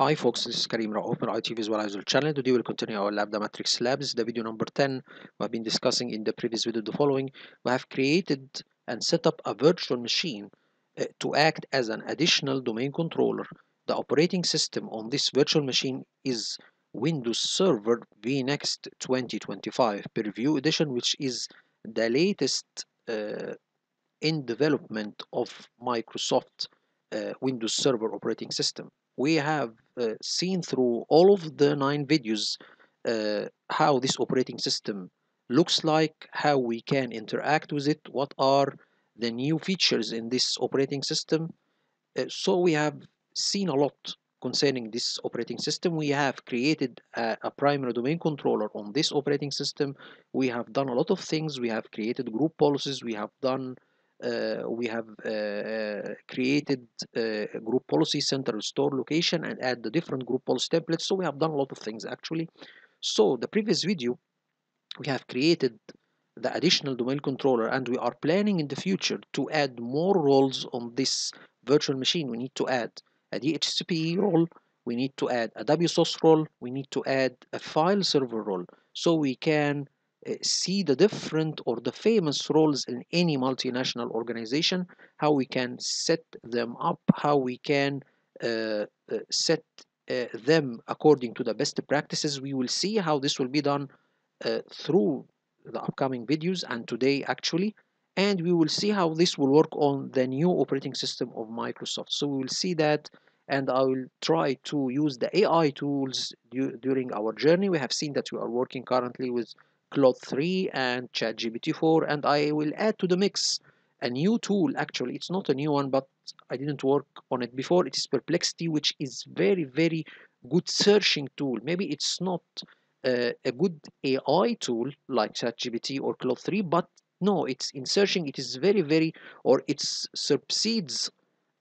Hi folks, this is Karim Raouf from IT Visualizer channel. Today we'll continue our Lambda Matrix Labs, the video number 10. We have been discussing in the previous video the following. We have created and set up a virtual machine uh, to act as an additional domain controller. The operating system on this virtual machine is Windows Server vNext 2025 Preview Edition, which is the latest uh, in development of Microsoft uh, Windows Server operating system we have uh, seen through all of the nine videos uh, how this operating system looks like, how we can interact with it, what are the new features in this operating system. Uh, so we have seen a lot concerning this operating system. We have created a, a, primary domain controller on this operating system. We have done a lot of things. We have created group policies. We have done Uh, we have uh, uh created uh, a group policy center store location and add the different group policy templates. So we have done a lot of things actually. So the previous video we have created the additional domain controller and we are planning in the future to add more roles on this virtual machine. We need to add a DHCP role we need to add a WSUS role we need to add a file server role. So we can see the different or the famous roles in any multinational organization, how we can set them up, how we can uh, uh, set uh, them according to the best practices. We will see how this will be done through the upcoming videos and today actually and we will see how this will work on the new operating system of Microsoft. So we will see that and I will try to use the AI tools during our journey. We have seen that we are working currently with Claude 3 and ChatGPT 4 and I will add to the mix a new tool. Actually it's not a new one but I didn't work on it before. It is Perplexity which is very very good searching tool. Maybe it's not uh, a good AI tool like ChatGPT or Claude 3 but no it's in searching it is very very or it supersedes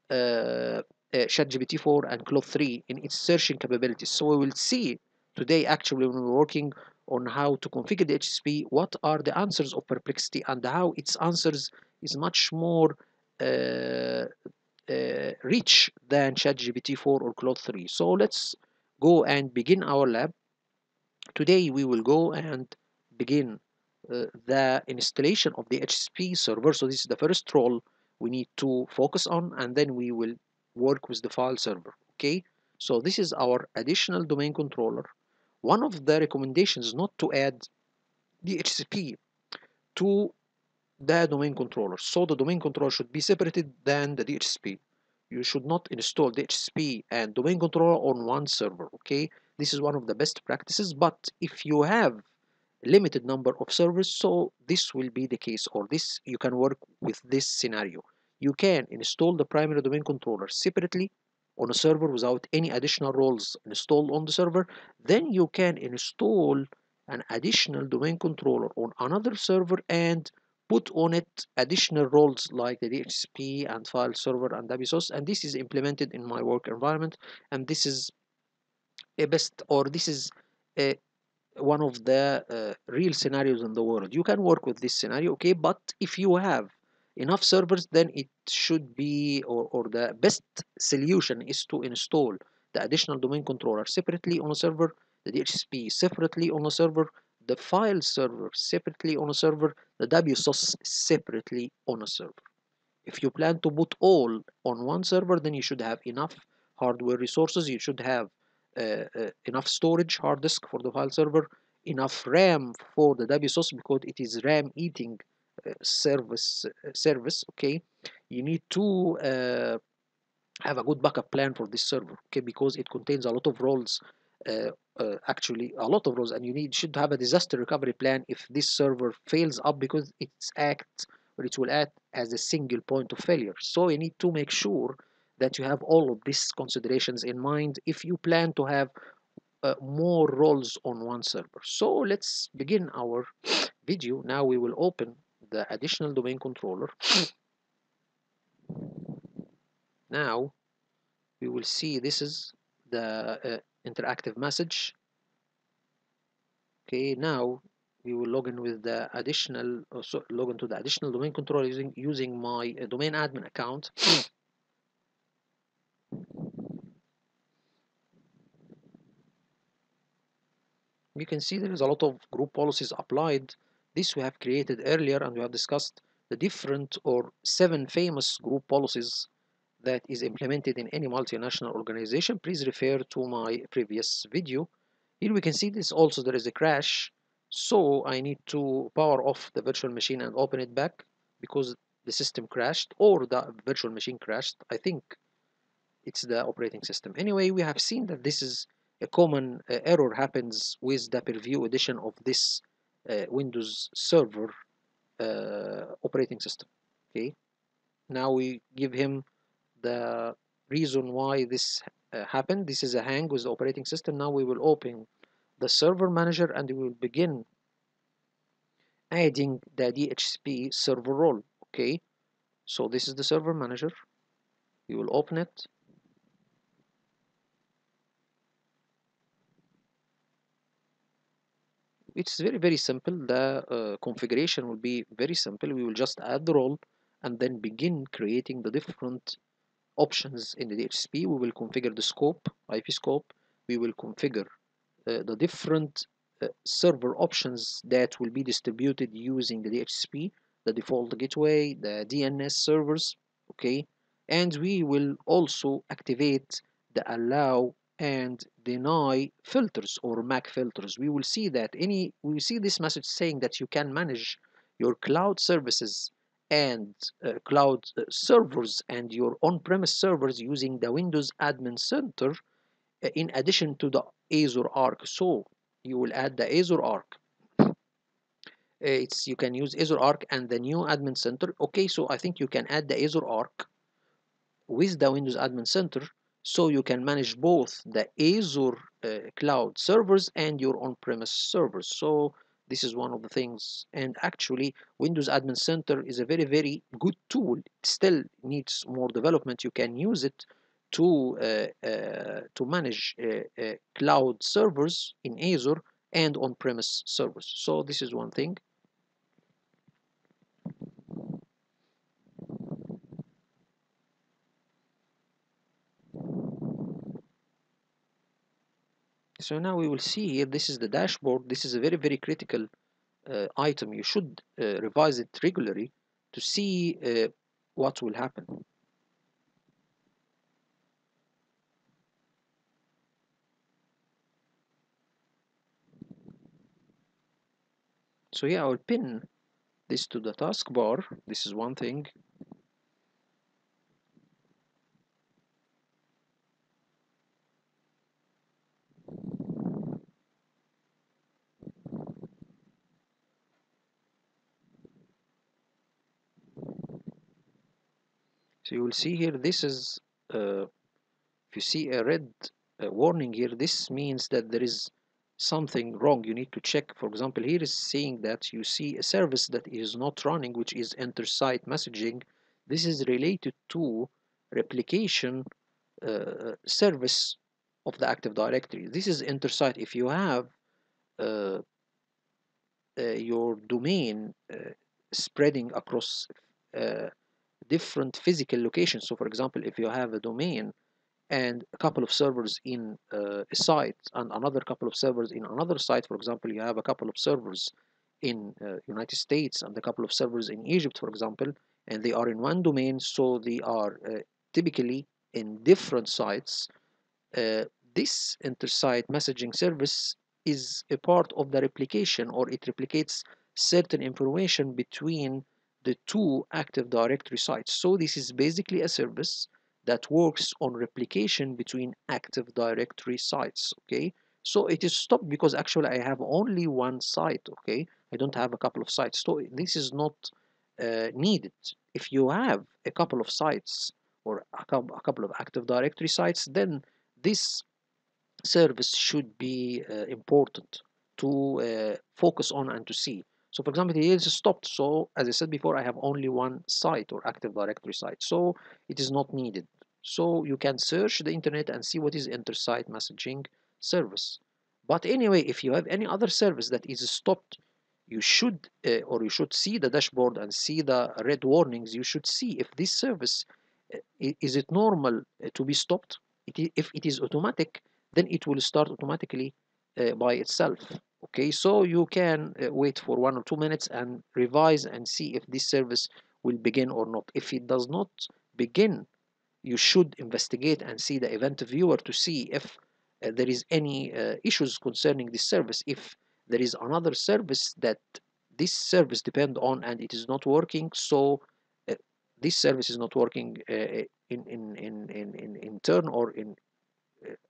uh, uh, ChatGPT 4 and Claude 3 in its searching capabilities. So we will see today actually when we're working on how to configure the DHCP, what are the answers of Perplexity and how its answers is much more uh, uh, rich than ChatGPT 4 or Claude 3. So let's go and begin our lab. Today we will go and begin uh, the installation of the DHCP server. So this is the first role we need to focus on and then we will work with the file server. Okay, so this is our additional domain controller one of the recommendations is not to add DHCP to the domain controller. So the domain controller should be separated than the DHCP. You should not install DHCP and domain controller on one server, okay? This is one of the best practices, but if you have limited number of servers, so this will be the case, or this you can work with this scenario. You can install the primary domain controller separately on a server without any additional roles installed on the server, then you can install an additional domain controller on another server and put on it additional roles like the DHCP and file server and WSUS and this is implemented in my work environment. And this is a best or this is a one of the uh, real scenarios in the world. You can work with this scenario okay? But if you have enough servers then it should be or, or the best solution is to install the additional domain controller separately on a server the DHCP separately on a server the file server separately on a server the WSUS separately on a server. If you plan to put all on one server then you should have enough hardware resources you should have uh, uh, enough storage hard disk for the file server enough RAM for the WSUS because it is RAM eating service service okay? You need to uh, have a good backup plan for this server okay? Because it contains a lot of roles uh, uh, actually a lot of roles and you need should have a disaster recovery plan if this server fails up because it's act or it will act as a single point of failure. So you need to make sure that you have all of these considerations in mind if you plan to have uh, more roles on one server. So let's begin our video. Now we will open the additional domain controller. Now we will see this is the uh, interactive message. Okay now we will log in with the additional uh, so log into the additional domain controller using using my uh, domain admin account. You can see there is a lot of group policies applied this we have created earlier and we have discussed the different or seven famous group policies that is implemented in any multinational organization. Please refer to my previous video. Here we can see this. Also there is a crash. So I need to power off the virtual machine and open it back because the system crashed or the virtual machine crashed. I think it's the operating system. Anyway we have seen that this is a common uh, error happens with the preview edition of this Windows Server uh, operating system okay? Now we give him the reason why this uh, happened. This is a hang with the operating system. Now we will open the server manager and we will begin adding the DHCP server role okay? So this is the server manager. You will open it it's very very simple. The uh, configuration will be very simple. We will just add the role and then begin creating the different options in the DHCP we will configure the scope IP scope. We will configure uh, the different uh, server options that will be distributed using the DHCP the default gateway the DNS servers okay? And we will also activate the allow and deny filters or MAC filters. We will see that any we see this message saying that you can manage your cloud services and uh, cloud uh, servers and your on-premise servers using the Windows Admin Center uh, in addition to the Azure Arc. So you will add the Azure Arc. It's you can use Azure Arc and the new Admin Center. Okay, so I think you can add the Azure Arc with the Windows Admin Center so you can manage both the Azure uh, cloud servers and your on-premise servers. So this is one of the things and actually Windows Admin Center is a very very good tool. It still needs more development. You can use it to uh, uh, to manage uh, uh, cloud servers in Azure and on-premise servers. So this is one thing so now we will see here this is the dashboard. This is a very very critical uh, item. You should uh, revise it regularly to see uh, what will happen. So yeah I'll pin this to the taskbar. This is one thing you will see here this is uh, if you see a red uh, warning here this means that there is something wrong. You need to check. For example here is saying that you see a service that is not running which is inter-site messaging. This is related to replication uh, service of the active directory. This is inter-site. If you have uh, uh, your domain uh, spreading across uh, different physical locations. So for example if you have a domain and a couple of servers in uh, a site and another couple of servers in another site for example you have a couple of servers in uh, United States and a couple of servers in Egypt for example and they are in one domain so they are uh, typically in different sites uh, this inter-site messaging service is a part of the replication or it replicates certain information between the two active directory sites so this is basically a service that works on replication between active directory sites okay? So it is stopped because actually I have only one site okay? I don't have a couple of sites. So this is not uh, needed. If you have a couple of sites or a couple of active directory sites then this service should be uh, important to uh, focus on and to see so for example, it is stopped. So as I said before, I have only one site or Active Directory site. So it is not needed. So you can search the internet and see what is inter-site messaging service. But anyway, if you have any other service that is stopped, you should uh, or you should see the dashboard and see the red warnings. You should see if this service uh, is it normal uh, to be stopped. It, if it is automatic, then it will start automatically uh, by itself okay so you can uh, wait for one or two minutes and revise and see if this service will begin or not. If it does not begin you should investigate and see the event viewer to see if uh, there is any uh, issues concerning this service. If there is another service that this service depend on and it is not working so uh, this service is not working uh, in, in, in, in, in, turn or in uh,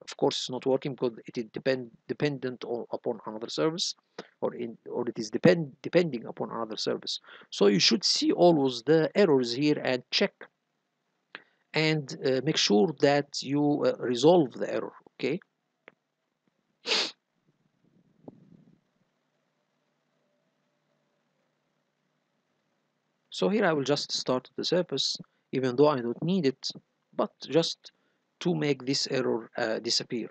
of course it's not working because it is depend dependent on, upon another service or in or it is depend depending upon another service. So you should see always the errors here and check and uh, make sure that you uh, resolve the error okay? So here I will just start the service even though I don't need it but just to make this error uh, disappear.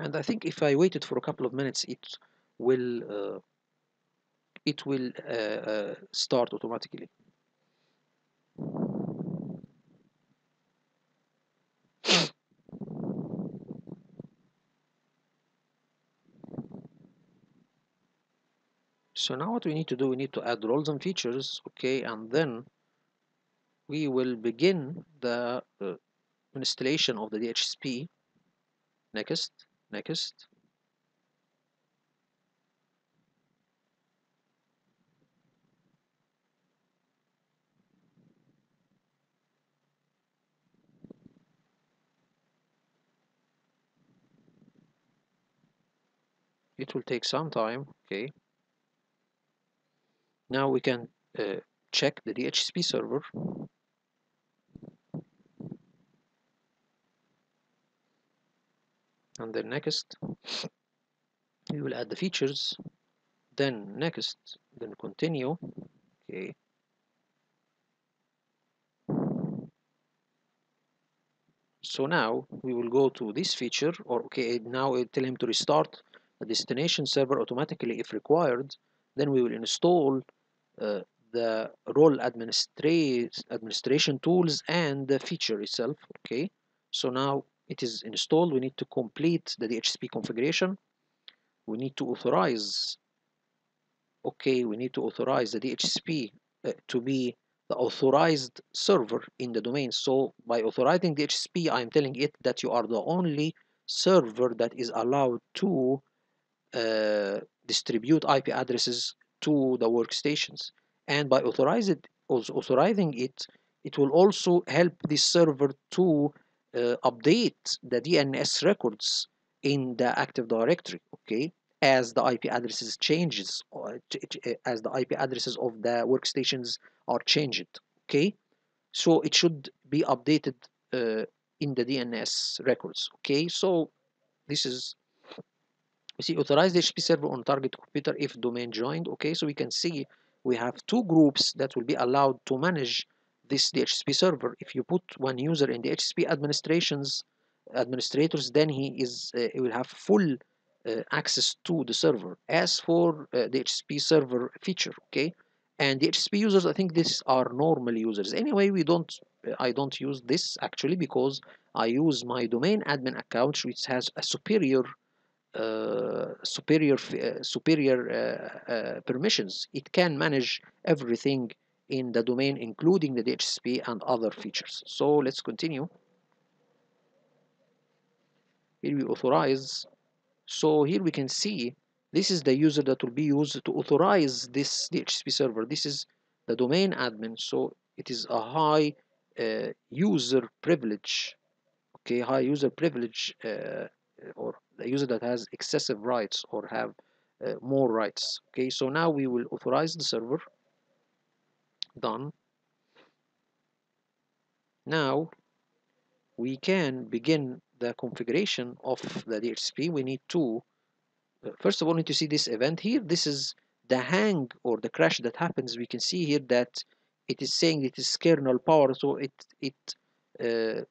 And I think if I waited for a couple of minutes it will uh, it will uh, uh, start automatically so now what we need to do we need to add roles and features okay and then we will begin the uh, installation of the DHCP next next. It will take some time okay now we can uh, check the DHCP server. And then next we will add the features. Then next then continue. Okay. So now we will go to this feature or okay now tell him to restart the destination server automatically if required. Then we will install uh, the role administration tools and the feature itself okay? So now it is installed. We need to complete the DHCP configuration. We need to authorize okay we need to authorize the DHCP uh, to be the authorized server in the domain. So by authorizing DHCP I'm telling it that you are the only server that is allowed to uh, distribute IP addresses to the workstations. And by authorizing authorizing it it will also help the server to uh, update the DNS records in the Active Directory okay? As the IP addresses changes or as the IP addresses of the workstations are changed okay? So it should be updated uh, in the DNS records okay? So this is we see authorized DHCP server on target computer if domain joined okay? So we can see we have two groups that will be allowed to manage this DHCP server. If you put one user in the DHCP administrations administrators then he is uh, he will have full uh, access to the server. As for uh, the DHCP server feature okay? And the DHCP users I think these are normal users. Anyway we don't I don't use this actually because I use my domain admin account which has a superior uh, superior uh, superior uh, permissions. It can manage everything in the domain including the DHCP and other features. So let's continue. Here we authorize. So here we can see this is the user that will be used to authorize this DHCP server. This is the domain admin. So it is a high uh, user privilege. Okay high user privilege uh, or the user that has excessive rights or have uh, more rights okay? So now we will authorize the server. Done. Now we can begin the configuration of the DHCP we need to uh, first of all need to see this event here. This is the hang or the crash that happens. We can see here that it is saying it is kernel power so it it uh,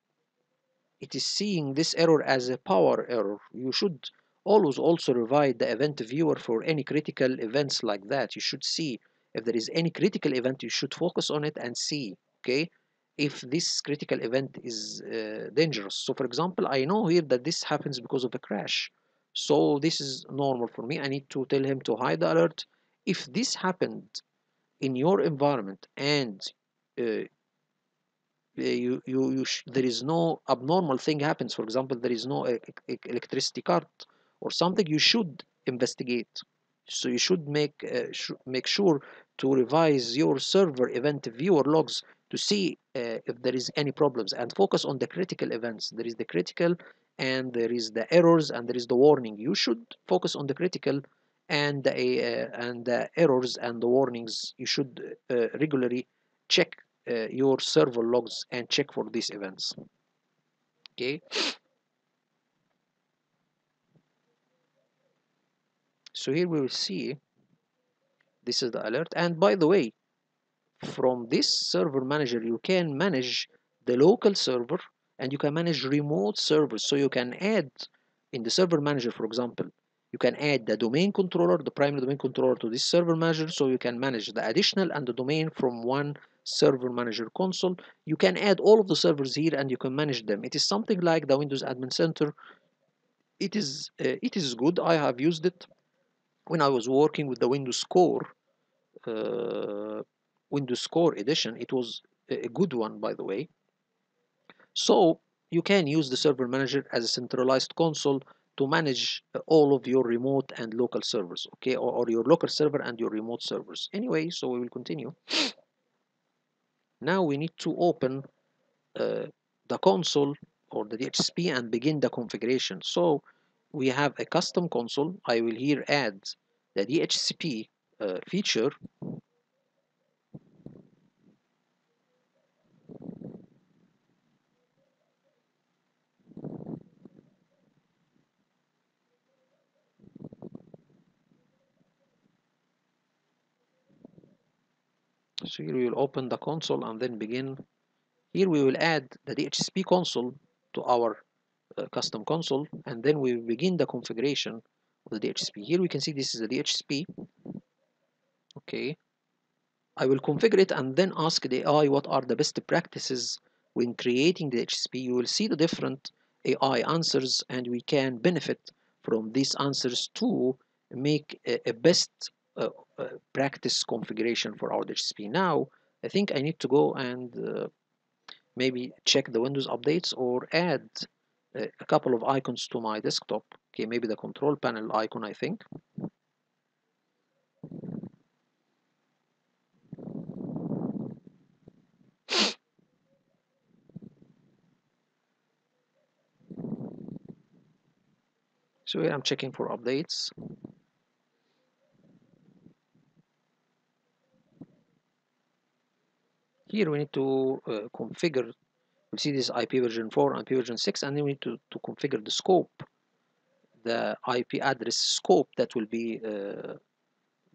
it is seeing this error as a power error. You should always also revise the event viewer for any critical events like that. You should see if there is any critical event you should focus on it and see okay if this critical event is uh, dangerous. So for example I know here that this happens because of a crash. So this is normal for me. I need to tell him to hide the alert. If this happened in your environment and uh, you, you, you there is no abnormal thing happens. For example there is no electricity cut or something you should investigate. So you should make uh, sh make sure to revise your server event viewer logs to see uh, if there is any problems and focus on the critical events. There is the critical and there is the errors and there is the warning. You should focus on the critical and the uh, and the errors and the warnings. You should regularly check uh, your server logs and check for these events. Okay. So here we will see this is the alert. And by the way from this server manager you can manage the local server and you can manage remote servers. So you can add in the server manager for example you can add the domain controller the primary domain controller to this server manager. So you can manage the additional and the domain from one server manager console. You can add all of the servers here and you can manage them. It is something like the windows admin center. It is uh, it is good. I have used it. When i was working with the windows core uh, windows core edition it was a good one by the way. So you can use the server manager as a centralized console to manage all of your remote and local servers okay? Or, or your local server and your remote servers. Anyway so we will continue now we need to open uh, the console or the DHCP and begin the configuration. So we have a custom console. I will here add the DHCP uh, feature so here we will open the console and then begin. Here we will add the DHCP console to our uh, custom console and then we will begin the configuration of the DHCP here we can see this is the DHCP okay. I will configure it and then ask the AI what are the best practices when creating the DHCP you will see the different AI answers and we can benefit from these answers to make a, a best uh, practice configuration for our DHCP. Now, I think I need to go and uh, maybe check the Windows updates or add a couple of icons to my desktop. Okay, maybe the control panel icon, I think. So here I'm checking for updates. Here we need to uh, configure, we see this IP version 4 and IP version 6, and then we need to, to configure the scope, the IP address scope that will be uh,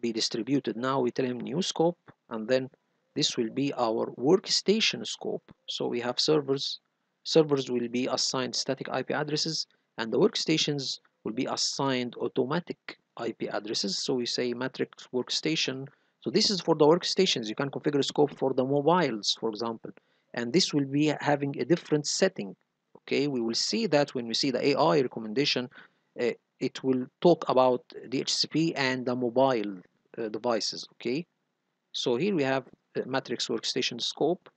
be distributed. Now we tell him new scope, and then this will be our workstation scope. So we have servers, servers will be assigned static IP addresses, and the workstations will be assigned automatic IP addresses. So we say matrix workstation so this is for the workstations. You can configure scope for the mobiles, for example. And this will be having a different setting. Okay, we will see that when we see the AI recommendation, uh, it will talk about DHCP and the mobile uh, devices. Okay, so here we have matrix workstation scope,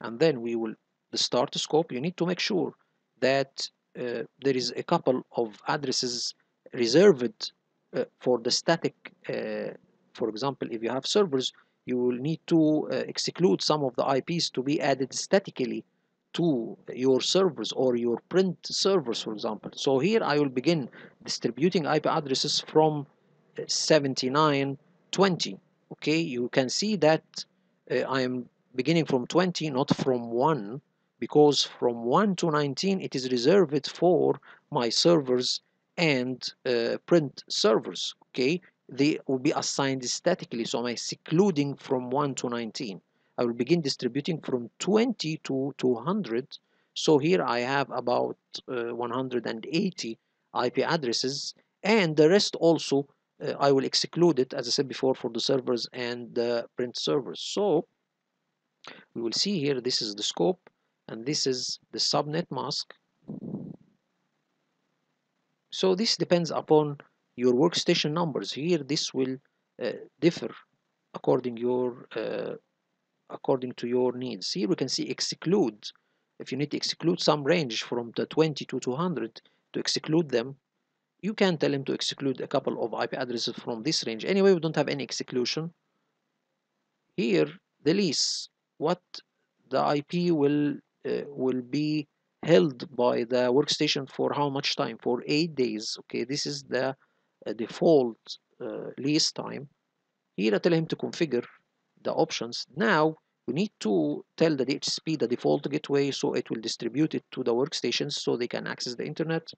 and then we will the start scope. You need to make sure that uh, there is a couple of addresses reserved uh, for the static uh, for example, if you have servers, you will need to uh, exclude some of the IPs to be added statically to your servers or your print servers, for example. So here I will begin distributing IP addresses from uh, 7920. Okay, you can see that uh, I am beginning from 20, not from 1, because from 1 to 19 it is reserved for my servers and uh, print servers. Okay, they will be assigned statically. So I'm excluding from 1 to 19. I will begin distributing from 20 to 200. So here I have about uh, 180 IP addresses and the rest also uh, I will exclude it as I said before for the servers and the print servers. So we will see here this is the scope and this is the subnet mask so this depends upon your workstation numbers here this will uh, differ according your uh, according to your needs. Here we can see exclude. If you need to exclude some range from the 20 to 200 to exclude them you can tell him to exclude a couple of IP addresses from this range. Anyway we don't have any exclusion. Here the lease what the IP will uh, will be held by the workstation for how much time? For eight days. Okay this is the default uh, lease time here I tell him to configure the options. Now we need to tell the DHCP the default gateway so it will distribute it to the workstations so they can access the internet.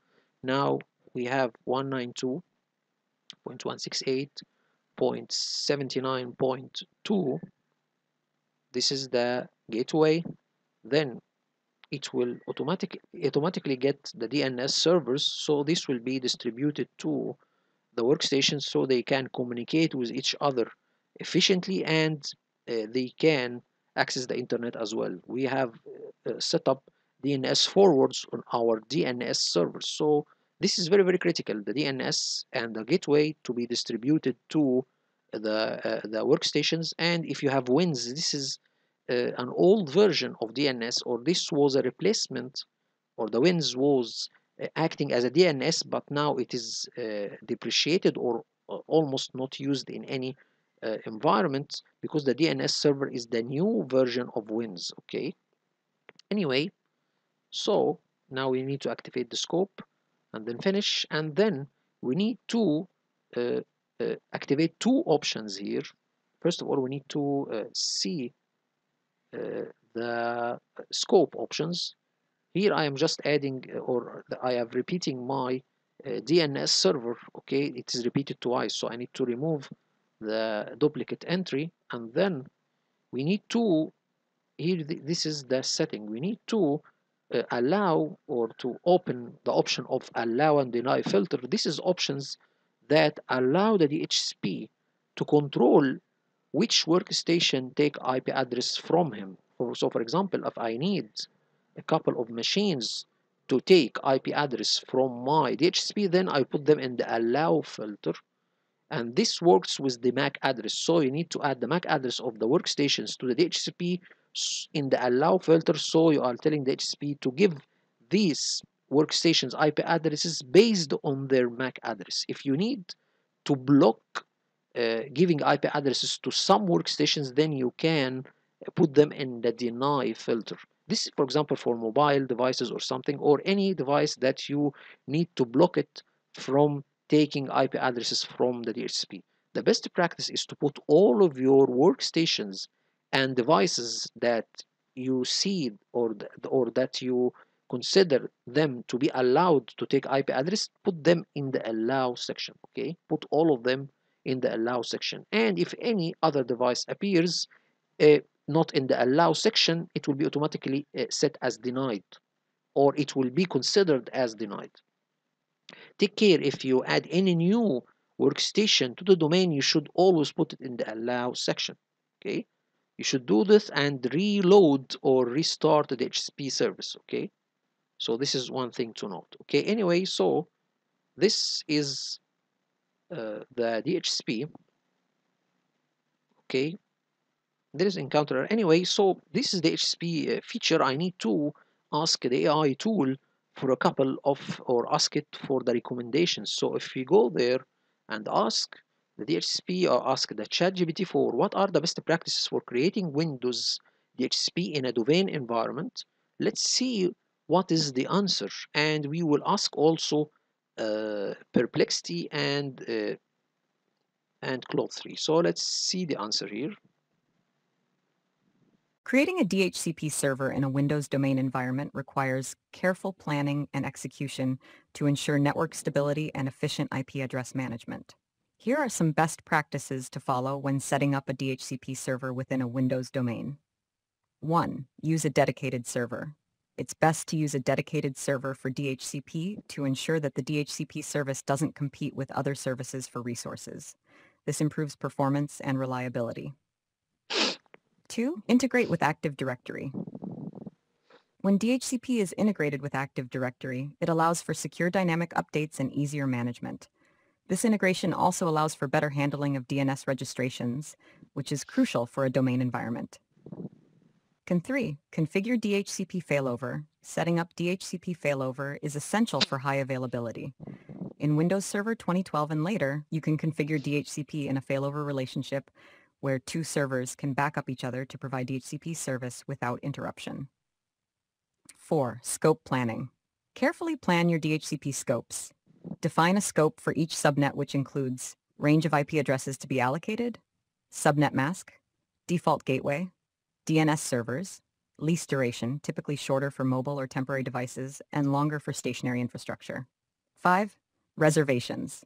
Now we have 192.168.79.2 this is the gateway. Then it will automatic, automatically get the DNS servers so this will be distributed to the workstations so they can communicate with each other efficiently and uh, they can access the internet as well. We have uh, set up DNS forwards on our DNS servers. So this is very very critical the DNS and the gateway to be distributed to the uh, the workstations. And if you have WINS this is uh, an old version of DNS or this was a replacement or the WINS was uh, acting as a DNS but now it is uh, depreciated or uh, almost not used in any uh, environment because the DNS server is the new version of WINS okay? Anyway so now we need to activate the scope and then finish and then we need to uh, activate two options here. First of all we need to see uh, the scope options here I am just adding uh, or I am repeating my uh, DNS server okay? It is repeated twice so I need to remove the duplicate entry and then we need to here this is the setting. We need to uh, allow or to open the option of allow and deny filter. This is options that allow the DHCP to control which workstation take IP address from him. So for example, if I need a couple of machines to take IP address from my DHCP, then I put them in the allow filter. And this works with the MAC address. So you need to add the MAC address of the workstations to the DHCP in the allow filter. So you are telling the DHCP to give these workstations IP addresses based on their MAC address. If you need to block uh, giving IP addresses to some workstations, then you can put them in the deny filter. This is, for example, for mobile devices or something, or any device that you need to block it from taking IP addresses from the DHCP. The best practice is to put all of your workstations and devices that you see or, or that you consider them to be allowed to take IP address, put them in the allow section, okay? Put all of them in the allow section and if any other device appears uh, not in the allow section it will be automatically uh, set as denied or it will be considered as denied. Take care if you add any new workstation to the domain you should always put it in the allow section okay? You should do this and reload or restart the DHCP service okay? So this is one thing to note okay? Anyway so this is uh, the DHCP okay there is encounter anyway so this is the DHCP uh, feature I need to ask the AI tool for a couple of or ask it for the recommendations so if we go there and ask the DHCP or ask the ChatGPT for what are the best practices for creating Windows DHCP in a domain environment let's see what is the answer and we will ask also uh, perplexity and uh, and Claude 3. So let's see the answer here. Creating a DHCP server in a Windows domain environment requires careful planning and execution to ensure network stability and efficient IP address management. Here are some best practices to follow when setting up a DHCP server within a Windows domain. 1. Use a dedicated server. It's best to use a dedicated server for DHCP to ensure that the DHCP service doesn't compete with other services for resources. This improves performance and reliability. 2. Integrate with Active Directory. When DHCP is integrated with Active Directory, it allows for secure dynamic updates and easier management. This integration also allows for better handling of DNS registrations, which is crucial for a domain environment. Con 3. Configure DHCP failover. Setting up DHCP failover is essential for high availability. In Windows Server 2012 and later, you can configure DHCP in a failover relationship where two servers can back up each other to provide DHCP service without interruption. 4. Scope planning. Carefully plan your DHCP scopes. Define a scope for each subnet which includes range of IP addresses to be allocated, subnet mask, default gateway, DNS servers, lease duration, typically shorter for mobile or temporary devices and longer for stationary infrastructure. 5. Reservations.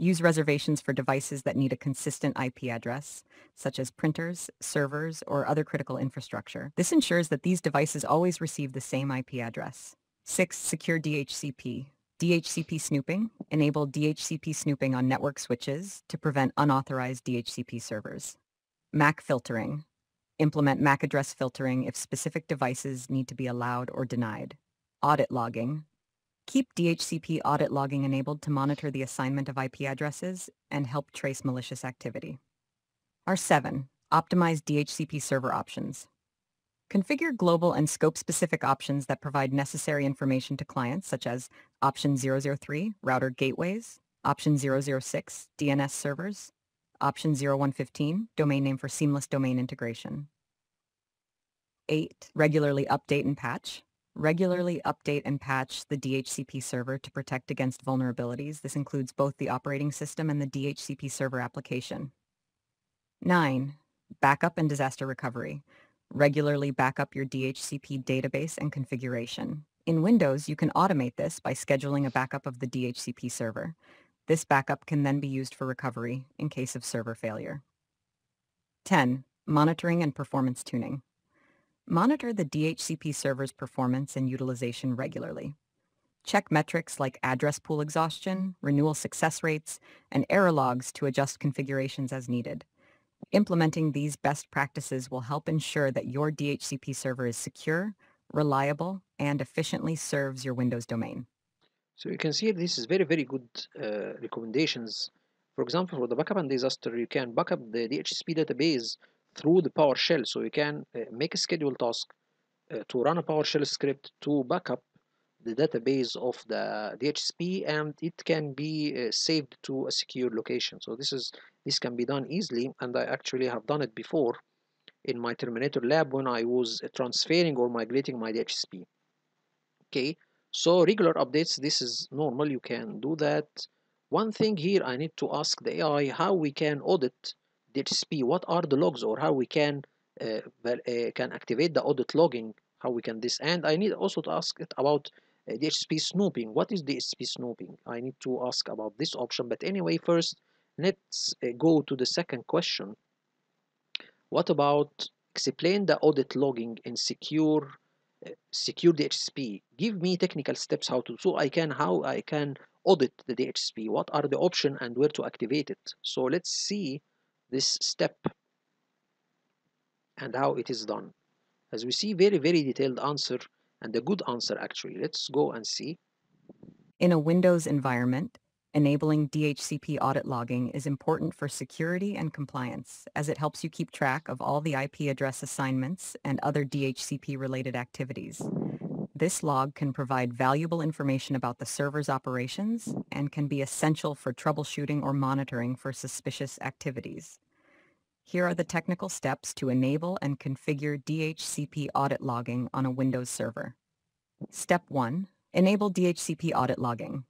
Use reservations for devices that need a consistent IP address, such as printers, servers, or other critical infrastructure. This ensures that these devices always receive the same IP address. 6. Secure DHCP. DHCP snooping. Enable DHCP snooping on network switches to prevent unauthorized DHCP servers. MAC filtering. Implement MAC address filtering if specific devices need to be allowed or denied. Audit logging. Keep DHCP audit logging enabled to monitor the assignment of IP addresses and help trace malicious activity. R7. Optimize DHCP server options. Configure global and scope-specific options that provide necessary information to clients, such as Option 003, router gateways, Option 006, DNS servers, Option 0115, domain name for seamless domain integration. 8. Regularly update and patch. Regularly update and patch the DHCP server to protect against vulnerabilities. This includes both the operating system and the DHCP server application. 9. Backup and disaster recovery. Regularly backup your DHCP database and configuration. In Windows, you can automate this by scheduling a backup of the DHCP server. This backup can then be used for recovery in case of server failure. 10. Monitoring and performance tuning. Monitor the DHCP server's performance and utilization regularly. Check metrics like address pool exhaustion, renewal success rates, and error logs to adjust configurations as needed. Implementing these best practices will help ensure that your DHCP server is secure, reliable, and efficiently serves your Windows domain. So you can see this is very, very good uh, recommendations. For example, for the backup and disaster, you can backup the DHCP database through the PowerShell. So you can uh, make a schedule task uh, to run a PowerShell script to backup the database of the DHCP and it can be uh, saved to a secure location. So this is this can be done easily and I actually have done it before in my Terminator lab when I was transferring or migrating my DHCP. Okay, so regular updates, this is normal, you can do that. One thing here I need to ask the AI how we can audit DHCP, what are the logs or how we can uh, uh, can activate the audit logging, how we can this. And I need also to ask it about uh, DHCP snooping. What is DHCP snooping? I need to ask about this option. But anyway, first, let's uh, go to the second question. What about explain the audit logging in secure uh, secure DHCP? Give me technical steps how to so I can how I can audit the DHCP. What are the options and where to activate it? So let's see this step and how it is done. As we see, very, very detailed answer and a good answer actually. Let's go and see. In a Windows environment, enabling DHCP audit logging is important for security and compliance as it helps you keep track of all the IP address assignments and other DHCP-related activities. This log can provide valuable information about the server's operations and can be essential for troubleshooting or monitoring for suspicious activities. Here are the technical steps to enable and configure DHCP audit logging on a Windows server. Step 1. Enable DHCP audit logging.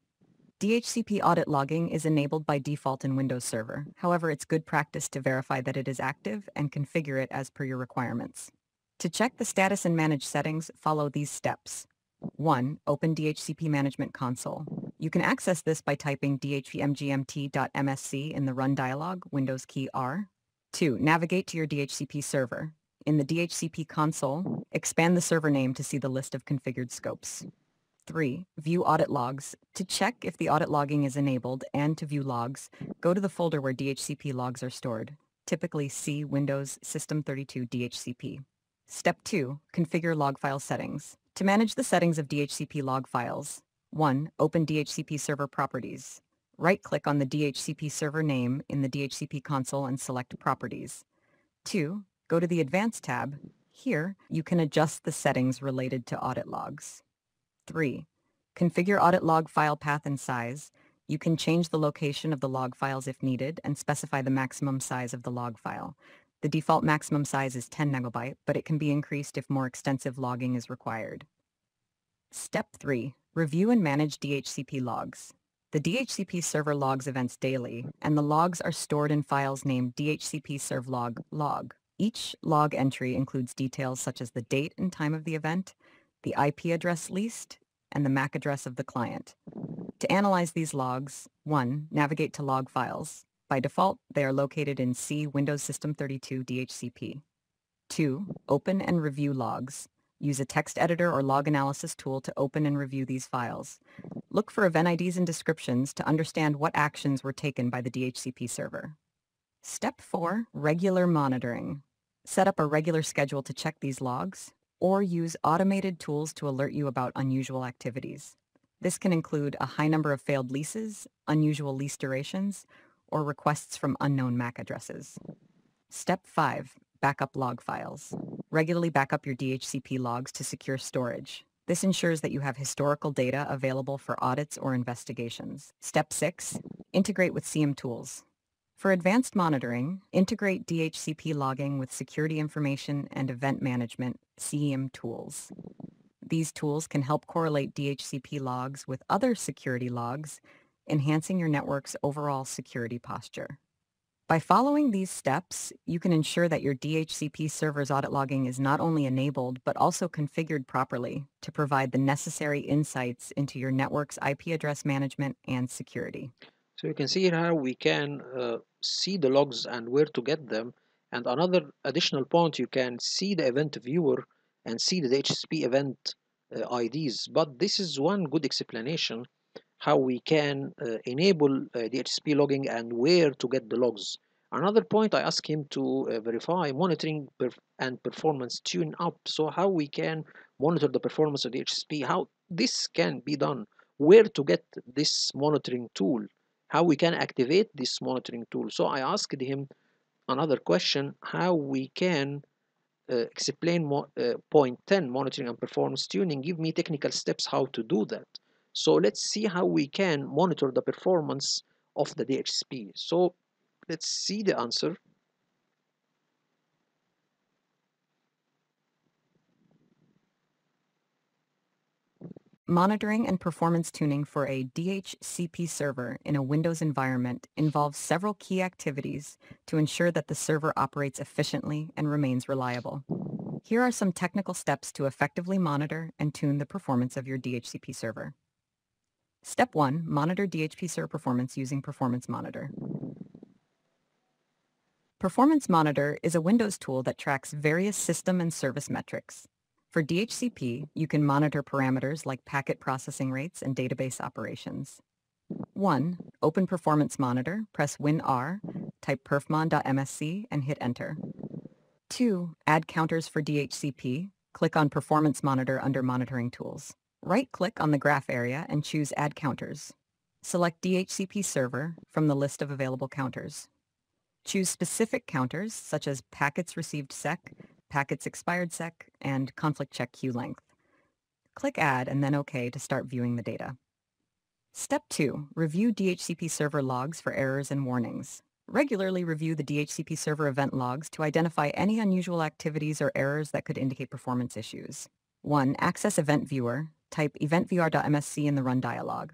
DHCP audit logging is enabled by default in Windows Server. However, it's good practice to verify that it is active and configure it as per your requirements. To check the status and manage settings, follow these steps. 1. Open DHCP Management Console. You can access this by typing dhpmgmt.msc in the Run dialog, Windows key R. 2. Navigate to your DHCP server. In the DHCP console, expand the server name to see the list of configured scopes. 3. View audit logs. To check if the audit logging is enabled and to view logs, go to the folder where DHCP logs are stored. typically C Windows System 32 DHCP. Step 2. Configure log file settings. To manage the settings of DHCP log files, 1. Open DHCP server properties. Right-click on the DHCP server name in the DHCP console and select Properties. 2. Go to the Advanced tab. Here, you can adjust the settings related to audit logs. 3. Configure audit log file path and size. You can change the location of the log files if needed and specify the maximum size of the log file. The default maximum size is 10 megabyte, but it can be increased if more extensive logging is required. Step 3. Review and manage DHCP logs. The DHCP server logs events daily, and the logs are stored in files named DHCP serve log log. Each log entry includes details such as the date and time of the event, the IP address leased, and the MAC address of the client. To analyze these logs, 1. Navigate to log files. By default, they are located in C Windows System 32 DHCP. 2. Open and review logs. Use a text editor or log analysis tool to open and review these files. Look for event IDs and descriptions to understand what actions were taken by the DHCP server. Step 4. Regular monitoring. Set up a regular schedule to check these logs, or use automated tools to alert you about unusual activities. This can include a high number of failed leases, unusual lease durations, or requests from unknown MAC addresses. Step 5. Backup log files. Regularly backup your DHCP logs to secure storage. This ensures that you have historical data available for audits or investigations. Step 6. Integrate with SIEM tools. For advanced monitoring, integrate DHCP logging with security information and event management SIEM tools. These tools can help correlate DHCP logs with other security logs, enhancing your network's overall security posture. By following these steps, you can ensure that your DHCP server's audit logging is not only enabled, but also configured properly to provide the necessary insights into your network's IP address management and security. So you can see here how we can uh, see the logs and where to get them. And another additional point, you can see the event viewer and see the DHCP event uh, IDs. But this is one good explanation how we can uh, enable uh, DHCP logging and where to get the logs. Another point I asked him to uh, verify monitoring and performance tune up. So how we can monitor the performance of the DHCP, how this can be done, where to get this monitoring tool, how we can activate this monitoring tool. So I asked him another question, how we can uh, explain uh, point 10 monitoring and performance tuning, give me technical steps how to do that. So let's see how we can monitor the performance of the DHCP. So let's see the answer. Monitoring and performance tuning for a DHCP server in a Windows environment involves several key activities to ensure that the server operates efficiently and remains reliable. Here are some technical steps to effectively monitor and tune the performance of your DHCP server. Step 1. Monitor DHCP server performance using Performance Monitor. Performance Monitor is a Windows tool that tracks various system and service metrics. For DHCP, you can monitor parameters like packet processing rates and database operations. 1. Open Performance Monitor, press WinR, type perfmon.msc, and hit Enter. 2. Add counters for DHCP, click on Performance Monitor under Monitoring Tools. Right-click on the graph area and choose Add Counters. Select DHCP Server from the list of available counters. Choose specific counters such as packets received sec, packets expired sec, and conflict check queue length. Click Add and then OK to start viewing the data. Step 2. Review DHCP server logs for errors and warnings. Regularly review the DHCP server event logs to identify any unusual activities or errors that could indicate performance issues. 1. Access Event Viewer type eventvwr.msc in the Run dialog.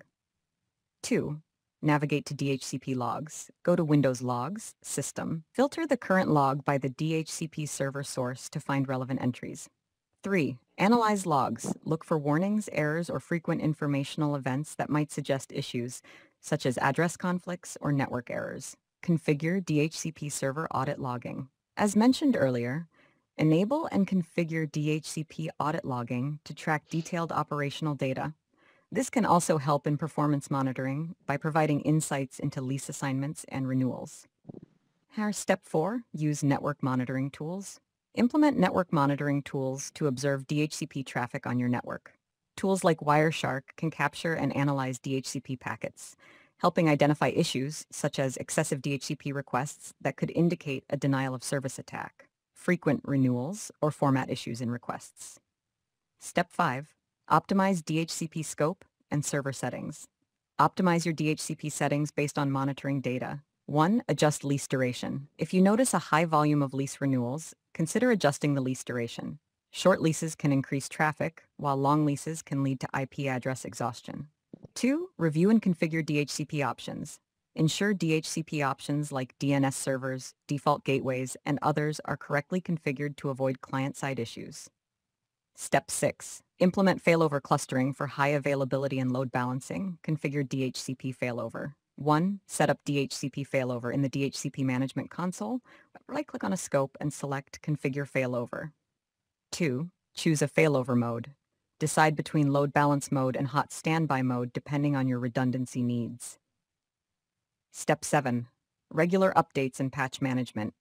2. Navigate to DHCP logs. Go to Windows Logs, System. Filter the current log by the DHCP server source to find relevant entries. 3. Analyze logs. Look for warnings, errors, or frequent informational events that might suggest issues, such as address conflicts or network errors. Configure DHCP server audit logging. As mentioned earlier, Enable and configure DHCP audit logging to track detailed operational data. This can also help in performance monitoring by providing insights into lease assignments and renewals. Step four, use network monitoring tools. Implement network monitoring tools to observe DHCP traffic on your network. Tools like Wireshark can capture and analyze DHCP packets, helping identify issues such as excessive DHCP requests that could indicate a denial of service attack, frequent renewals, or format issues in requests. Step 5. Optimize DHCP scope and server settings. Optimize your DHCP settings based on monitoring data. 1. Adjust lease duration. If you notice a high volume of lease renewals, consider adjusting the lease duration. Short leases can increase traffic, while long leases can lead to IP address exhaustion. 2. Review and configure DHCP options. Ensure DHCP options like DNS servers, default gateways, and others are correctly configured to avoid client-side issues. Step 6. Implement failover clustering for high availability and load balancing. Configure DHCP failover. 1. Set up DHCP failover in the DHCP Management Console. Right-click on a scope and select Configure Failover. 2. Choose a failover mode. Decide between load balance mode and hot standby mode depending on your redundancy needs. Step 7. Regular updates and patch management.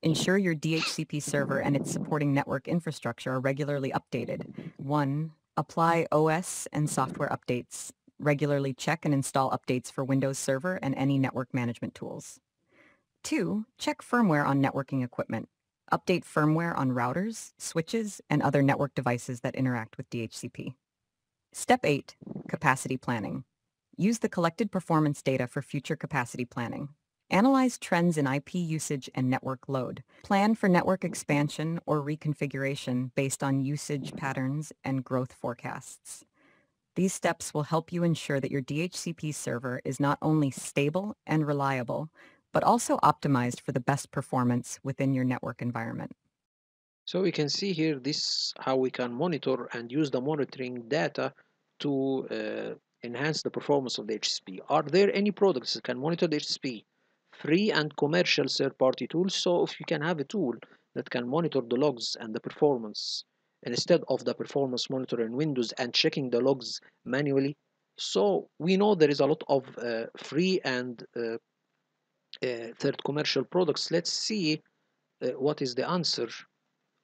Ensure your DHCP server and its supporting network infrastructure are regularly updated. 1. Apply OS and software updates. Regularly check and install updates for Windows Server and any network management tools. 2. Check firmware on networking equipment. Update firmware on routers, switches, and other network devices that interact with DHCP. Step 8. Capacity Planning. Use the collected performance data for future capacity planning. Analyze trends in IP usage and network load. Plan for network expansion or reconfiguration based on usage patterns and growth forecasts. These steps will help you ensure that your DHCP server is not only stable and reliable, but also optimized for the best performance within your network environment. So we can see here this how we can monitor and use the monitoring data to uh, enhance the performance of the HCP. Are there any products that can monitor the HCP? Free and commercial third-party tools. So if you can have a tool that can monitor the logs and the performance instead of the performance monitor in Windows and checking the logs manually. So we know there is a lot of uh, free and uh, uh, third commercial products, let's see uh, what is the answer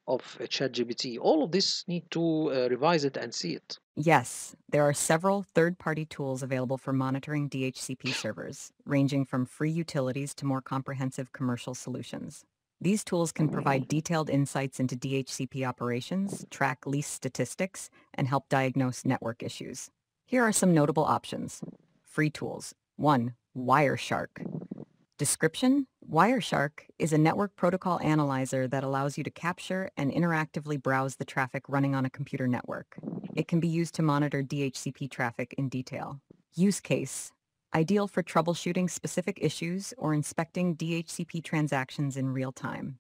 of ChatGPT. All of this need to uh, revise it and see it. Yes, there are several third-party tools available for monitoring DHCP servers, ranging from free utilities to more comprehensive commercial solutions. These tools can provide detailed insights into DHCP operations, track lease statistics, and help diagnose network issues. Here are some notable options. Free tools. 1. Wireshark. Description Wireshark is a network protocol analyzer that allows you to capture and interactively browse the traffic running on a computer network. It can be used to monitor DHCP traffic in detail. Use case Ideal for troubleshooting specific issues or inspecting DHCP transactions in real time.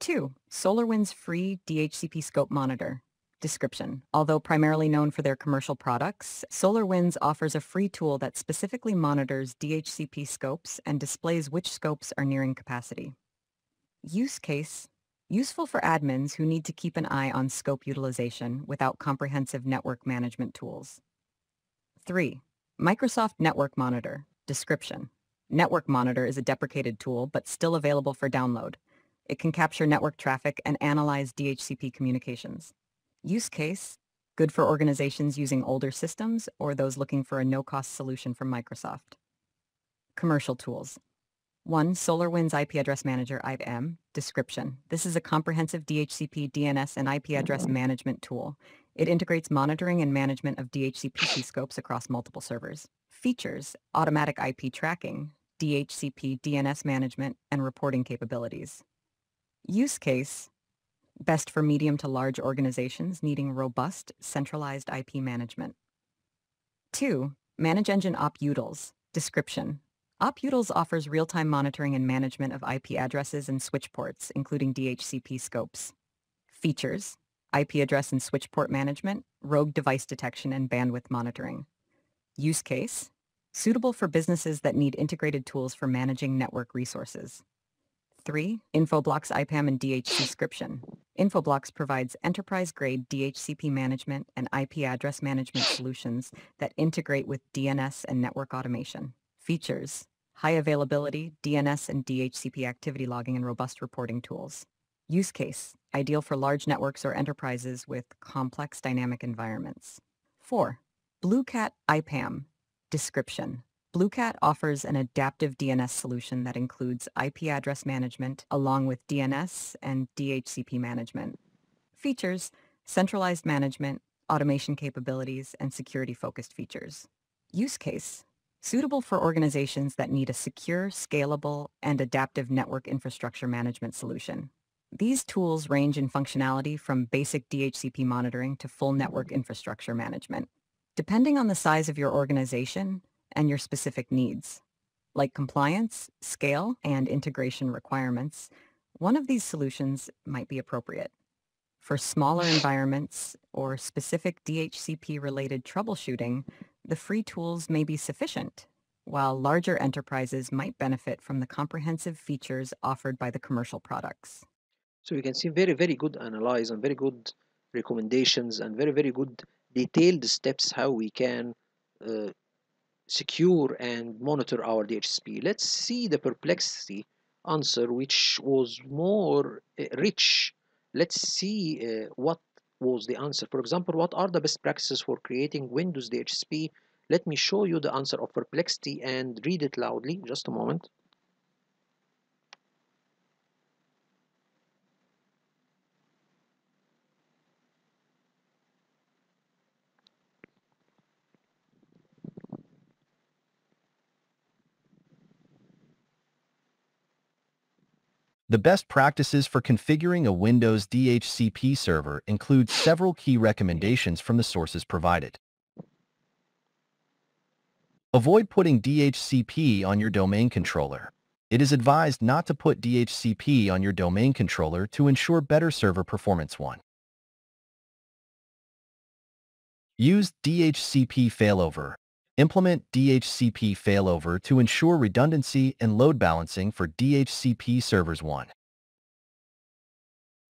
2. SolarWinds free DHCP scope monitor. Description. Although primarily known for their commercial products, SolarWinds offers a free tool that specifically monitors DHCP scopes and displays which scopes are nearing capacity. Use case. Useful for admins who need to keep an eye on scope utilization without comprehensive network management tools. 3. Microsoft Network Monitor. Description. Network Monitor is a deprecated tool, but still available for download. It can capture network traffic and analyze DHCP communications. Use case, good for organizations using older systems or those looking for a no-cost solution from Microsoft. Commercial tools. 1. SolarWinds IP Address Manager IPAM. Description. This is a comprehensive DHCP, DNS, and IP address mm-hmm. management tool. It integrates monitoring and management of DHCP scopes across multiple servers. Features. Automatic IP tracking, DHCP DNS management, and reporting capabilities. Use case. Best for medium to large organizations needing robust, centralized IP management. 2. Manage Engine OpUtils. Description. OpUtils offers real-time monitoring and management of IP addresses and switch ports, including DHCP scopes. Features. IP address and switch port management, rogue device detection, and bandwidth monitoring. Use case. Suitable for businesses that need integrated tools for managing network resources. 3. Infoblox IPAM and DHCscription. Infoblox provides enterprise-grade DHCP management and IP address management solutions that integrate with DNS and network automation. Features. high availability, DNS and DHCP activity logging and robust reporting tools. Use case, ideal for large networks or enterprises with complex dynamic environments. 4. BlueCat IPAM. Description. BlueCat offers an adaptive DNS solution that includes IP address management along with DNS and DHCP management. Features, centralized management, automation capabilities, and security-focused features. Use case, suitable for organizations that need a secure, scalable, and adaptive network infrastructure management solution. These tools range in functionality from basic DHCP monitoring to full network infrastructure management, depending on the size of your organization and your specific needs. Like compliance, scale, and integration requirements, one of these solutions might be appropriate. For smaller environments or specific DHCP-related troubleshooting, the free tools may be sufficient, while larger enterprises might benefit from the comprehensive features offered by the commercial products. So you can see very, very good analyze and very good recommendations and very, very good detailed steps how we can uh, secure and monitor our DHCP. Let's see the perplexity answer, which was more uh, rich. Let's see uh, what was the answer. For example, what are the best practices for creating Windows DHCP? Let me show you the answer of perplexity and read it loudly. Just a moment. The best practices for configuring a Windows DHCP server include several key recommendations from the sources provided. Avoid putting DHCP on your domain controller. It is advised not to put DHCP on your domain controller to ensure better server performance 1. Use DHCP failover Implement DHCP failover to ensure redundancy and load balancing for DHCP servers 1.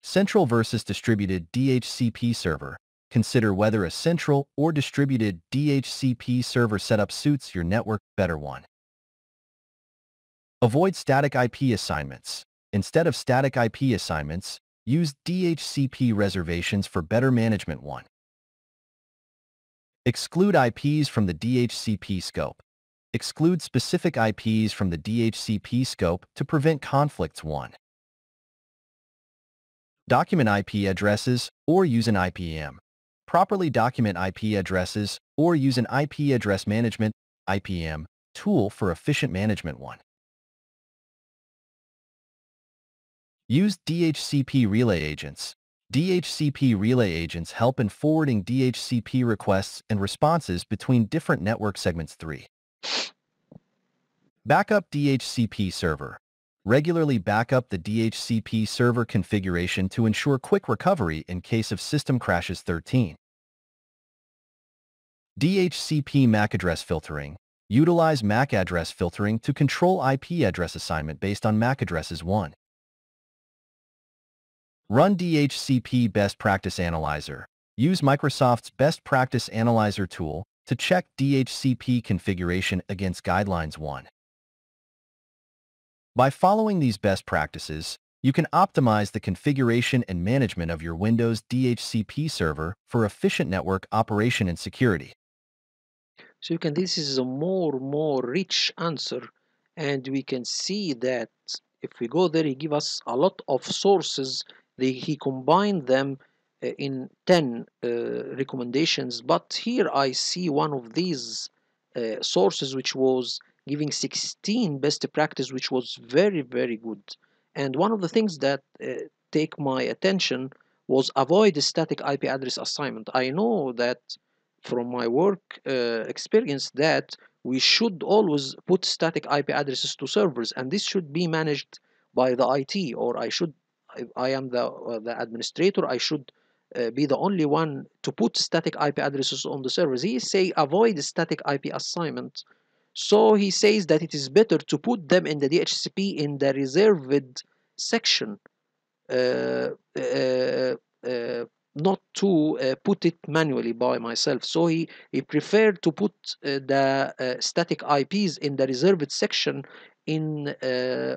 Central versus distributed DHCP server. Consider whether a central or distributed DHCP server setup suits your network better one. Avoid static IP assignments. Instead of static IP assignments, use DHCP reservations for better management one. Exclude IPs from the DHCP scope. Exclude specific IPs from the DHCP scope to prevent conflicts 1. Document IP addresses or use an IPAM. Properly document IP addresses or use an IP address management IPAM tool for efficient management 1. Use DHCP relay agents. DHCP relay agents help in forwarding DHCP requests and responses between different network segments 3. Backup DHCP server. Regularly backup the DHCP server configuration to ensure quick recovery in case of system crashes 13. DHCP MAC address filtering. Utilize MAC address filtering to control IP address assignment based on MAC addresses 1. Run DHCP Best Practice Analyzer. Use Microsoft's Best Practice Analyzer tool to check DHCP configuration against Guidelines 1. By following these best practices, you can optimize the configuration and management of your Windows DHCP server for efficient network operation and security. So you can, this is a more, more rich answer. And we can see that if we go there, he give us a lot of sources they, he combined them uh, in 10 uh, recommendations. But here I see one of these uh, sources which was giving 16 best practice which was very very good. And one of the things that take my attention was avoid static IP address assignment. I know that from my work uh, experience that we should always put static IP addresses to servers and this should be managed by the IT or I should I am the uh, the administrator. I should uh, be the only one to put static IP addresses on the servers. He say avoid static IP assignment so he says that it is better to put them in the DHCP in the reserved section uh, uh, uh not to uh, put it manually by myself. So he, he preferred to put the static IPs in the reserved section in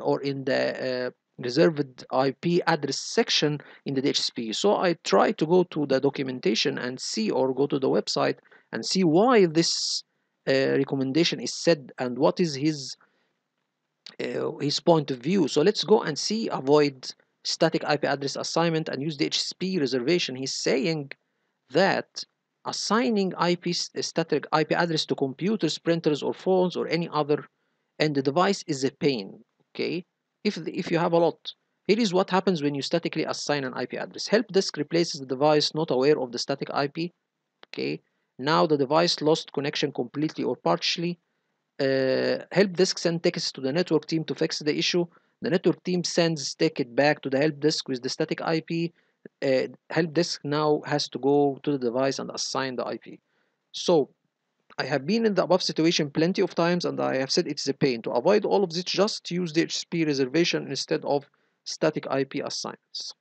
or in the reserved IP address section in the DHCP. So I try to go to the documentation and see or go to the website and see why this uh, recommendation is said and what is his his point of view. So let's go and see avoid static IP address assignment and use DHCP reservation. He's saying that assigning IP static IP address to computers, printers, or phones or any other end device is a pain. Okay, if if you have a lot. Here is what happens when you statically assign an IP address. Help desk replaces the device not aware of the static IP. Okay, now the device lost connection completely or partially. Uh, help desk send tickets to the network team to fix the issue. The network team sends ticket back to the help desk with the static IP. Uh, help desk now has to go to the device and assign the IP. So I have been in the above situation plenty of times and I have said it's a pain. To avoid all of this, just use the DHCP reservation instead of static IP assignments.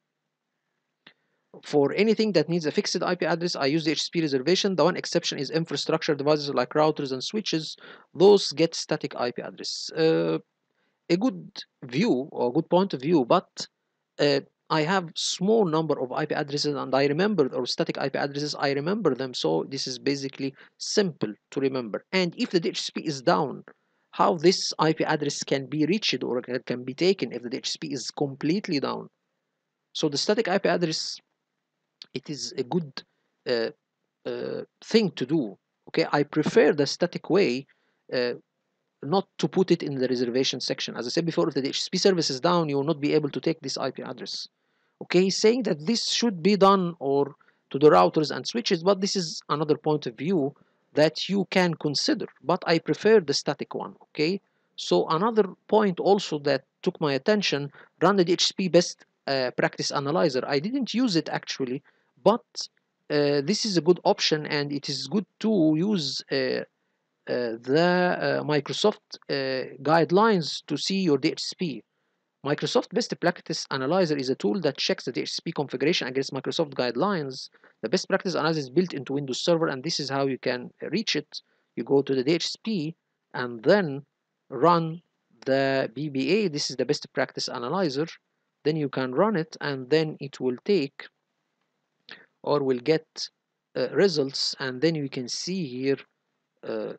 For anything that needs a fixed IP address, I use the reservation. The one exception is infrastructure devices like routers and switches. Those get static IP address. Uh, a good view or good point of view, but uh, I have small number of IP addresses and I remember or static IP addresses I remember them so this is basically simple to remember and if the DHCP is down how this IP address can be reached or can be taken if the DHCP is completely down so the static IP address it is a good uh, uh, thing to do okay I prefer the static way uh, not to put it in the reservation section. As I said before, if the DHCP service is down, you will not be able to take this IP address. Okay, saying that this should be done or to the routers and switches, but this is another point of view that you can consider. But I prefer the static one. Okay, so another point also that took my attention, run the DHCP best uh, practice analyzer. I didn't use it actually, but uh, this is a good option and it is good to use uh, uh, the uh, Microsoft uh, guidelines to see your DHCP. Microsoft Best Practice Analyzer is a tool that checks the DHCP configuration against Microsoft guidelines. The Best Practice Analyzer is built into Windows Server and this is how you can reach it. You go to the DHCP and then run the BPA. This is the Best Practice Analyzer. Then you can run it and then it will take or will get uh, results and then you can see here uh,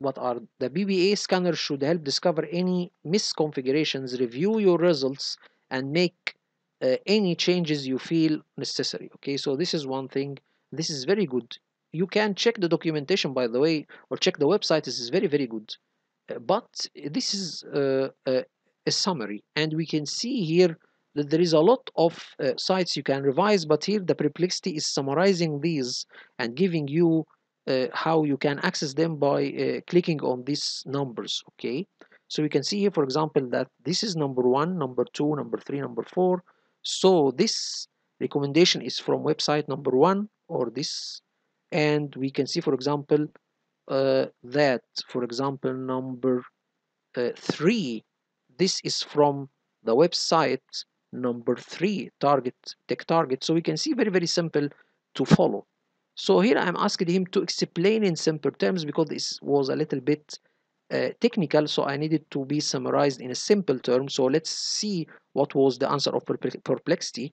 what are the BPA scanner should help discover any misconfigurations, review your results, and make uh, any changes you feel necessary. Okay, so this is one thing. This is very good. You can check the documentation, by the way, or check the website. This is very, very good. Uh, but this is uh, uh a summary, and we can see here that there is a lot of uh, sites you can revise, but here the perplexity is summarizing these and giving you how you can access them by uh, clicking on these numbers okay? So we can see here for example that this is number one number two number three number four. So this recommendation is from website number one or this. And we can see for example uh, that for example number uh, three. This is from the website number three target tech target. So we can see very very simple to follow so here I'm asking him to explain in simple terms because this was a little bit uh, technical, so I needed to be summarized in a simple term. So let's see what was the answer of perplexity.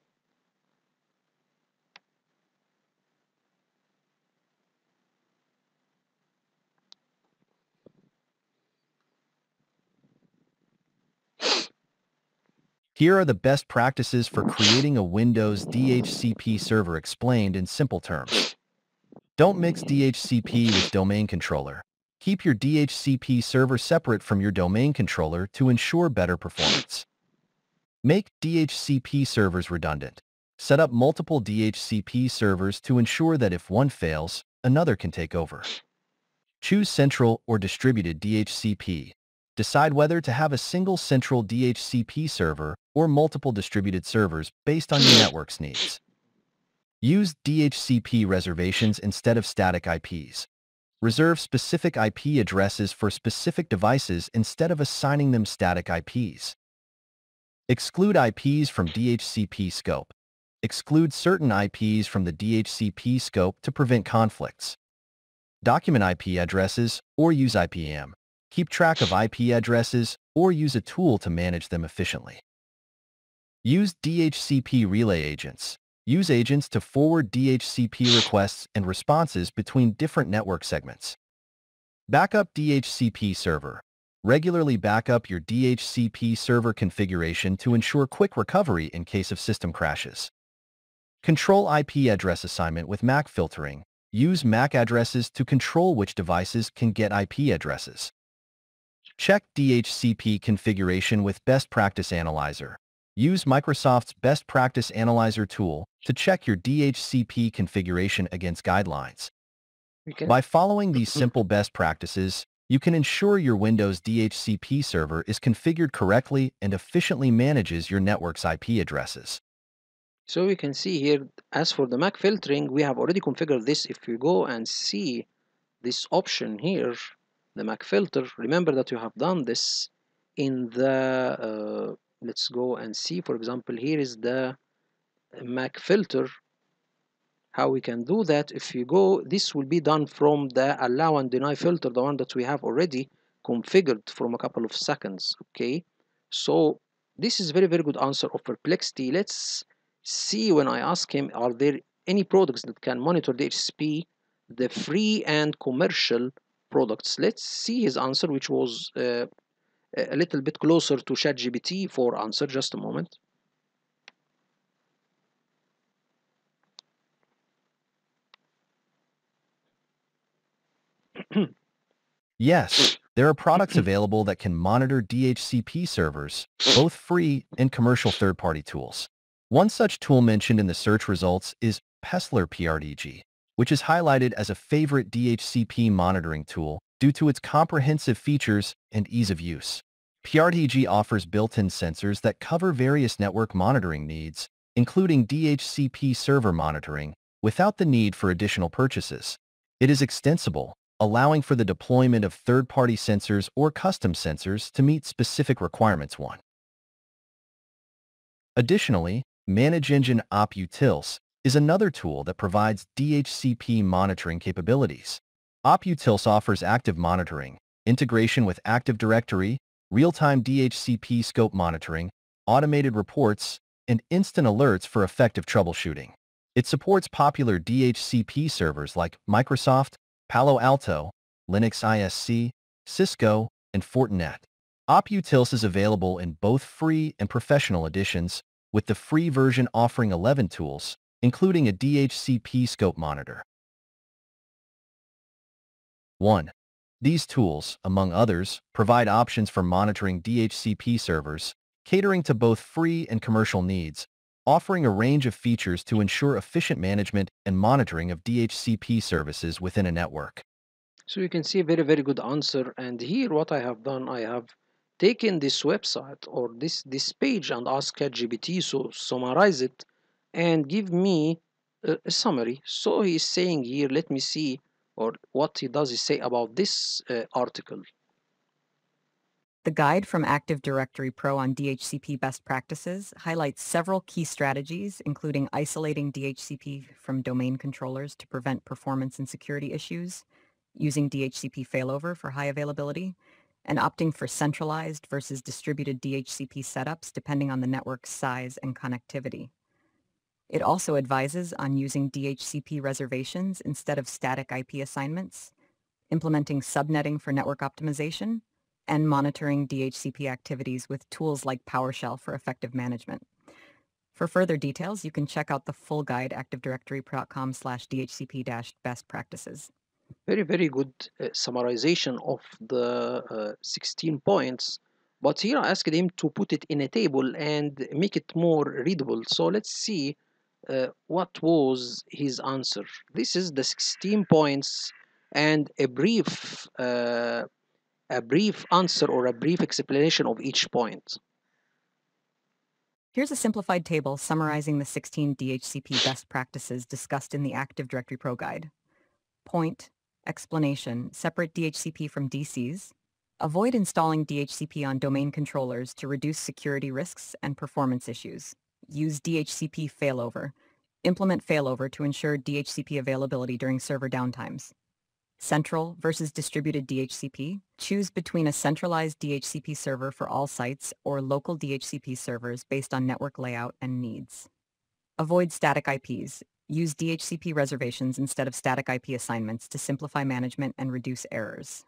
Here are the best practices for creating a Windows DHCP server explained in simple terms. Don't mix DHCP with domain controller. Keep your DHCP server separate from your domain controller to ensure better performance. Make DHCP servers redundant. Set up multiple DHCP servers to ensure that if one fails, another can take over. Choose central or distributed DHCP. Decide whether to have a single central DHCP server or multiple distributed servers based on your hmm. network's needs. Use DHCP reservations instead of static IPs. Reserve specific IP addresses for specific devices instead of assigning them static IPs. Exclude IPs from DHCP scope. Exclude certain IPs from the DHCP scope to prevent conflicts. Document IP addresses or use IPAM. Keep track of IP addresses or use a tool to manage them efficiently. Use DHCP relay agents. Use agents to forward DHCP requests and responses between different network segments. Backup DHCP server. Regularly backup your DHCP server configuration to ensure quick recovery in case of system crashes. Control IP address assignment with MAC filtering. Use MAC addresses to control which devices can get IP addresses. Check DHCP configuration with Best Practice Analyzer. Use Microsoft's Best Practice Analyzer tool to check your DHCP configuration against guidelines. Okay. By following these simple best practices, you can ensure your Windows DHCP server is configured correctly and efficiently manages your network's IP addresses. So we can see here, as for the MAC filtering, we have already configured this. If you go and see this option here, the MAC filter, remember that you have done this in the, uh, let's go and see, for example, here is the MAC filter. How we can do that, if you go, this will be done from the allow and deny filter, the one that we have already configured from a couple of seconds, okay? So this is very, very good answer of perplexity. Let's see when I ask him, are there any products that can monitor the HCP, the free and commercial products? Let's see his answer, which was uh, a little bit closer to ChatGPT for answer. Just a moment. Yes, there are products available that can monitor DHCP servers, both free and commercial third-party tools. One such tool mentioned in the search results is Paessler PRTG, which is highlighted as a favorite DHCP monitoring tool due to its comprehensive features and ease of use. PRTG offers built-in sensors that cover various network monitoring needs, including DHCP server monitoring, without the need for additional purchases. It is extensible, allowing for the deployment of third-party sensors or custom sensors to meet specific requirements 1. Additionally, ManageEngine OpUtils is another tool that provides DHCP monitoring capabilities. OpUtils offers active monitoring, integration with Active Directory, real-time DHCP scope monitoring, automated reports, and instant alerts for effective troubleshooting. It supports popular DHCP servers like Microsoft, Palo Alto, Linux ISC, Cisco, and Fortinet. OpUtils is available in both free and professional editions, with the free version offering 11 tools, including a DHCP scope monitor. 1. These tools, among others, provide options for monitoring DHCP servers, catering to both free and commercial needs, offering a range of features to ensure efficient management and monitoring of DHCP services within a network. So you can see a very, very good answer. And here what I have done, I have taken this website or this, this page and asked ChatGPT to summarize it and give me a, a summary. So he's saying here, let me see or what he does he say about this uh, article. The guide from Active Directory Pro on DHCP best practices highlights several key strategies, including isolating DHCP from domain controllers to prevent performance and security issues, using DHCP failover for high availability, and opting for centralized versus distributed DHCP setups depending on the network's size and connectivity. It also advises on using DHCP reservations instead of static IP assignments, implementing subnetting for network optimization, and monitoring DHCP activities with tools like PowerShell for effective management. For further details, you can check out the full guide activedirectory.com slash DHCP-best practices. Very, very good uh, summarization of the uh, 16 points. But here I asked him to put it in a table and make it more readable. So let's see uh, what was his answer. This is the 16 points and a brief uh, a brief answer or a brief explanation of each point. Here's a simplified table summarizing the 16 DHCP best practices discussed in the Active Directory Pro Guide. Point, explanation, separate DHCP from DCs, avoid installing DHCP on domain controllers to reduce security risks and performance issues. Use DHCP failover. Implement failover to ensure DHCP availability during server downtimes. Central versus distributed DHCP. Choose between a centralized DHCP server for all sites or local DHCP servers based on network layout and needs. Avoid static IPs. Use DHCP reservations instead of static IP assignments to simplify management and reduce errors.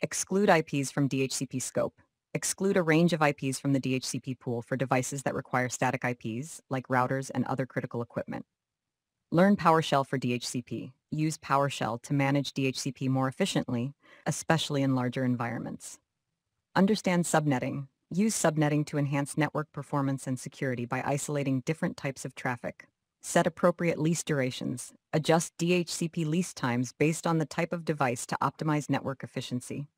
Exclude IPs from DHCP scope. Exclude a range of IPs from the DHCP pool for devices that require static IPs, like routers and other critical equipment. Learn PowerShell for DHCP. Use PowerShell to manage DHCP more efficiently, especially in larger environments. Understand subnetting. Use subnetting to enhance network performance and security by isolating different types of traffic. Set appropriate lease durations. Adjust DHCP lease times based on the type of device to optimize network efficiency.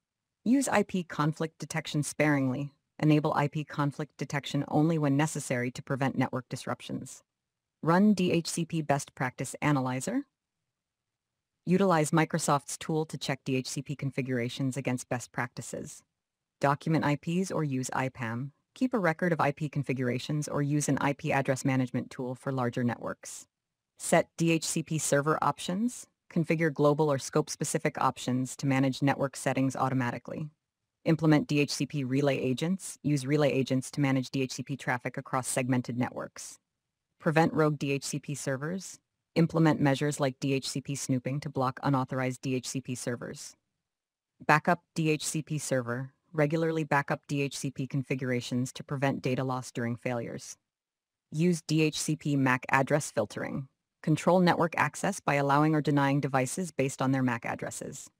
Use IP conflict detection sparingly. Enable IP conflict detection only when necessary to prevent network disruptions. Run DHCP Best Practice Analyzer. Utilize Microsoft's tool to check DHCP configurations against best practices. Document IPs or use IPAM. Keep a record of IP configurations or use an IP address management tool for larger networks. Set DHCP server options configure global or scope-specific options to manage network settings automatically. Implement DHCP relay agents. Use relay agents to manage DHCP traffic across segmented networks. Prevent rogue DHCP servers. Implement measures like DHCP snooping to block unauthorized DHCP servers. Backup DHCP server. Regularly backup DHCP configurations to prevent data loss during failures. Use DHCP MAC address filtering Control network access by allowing or denying devices based on their MAC addresses.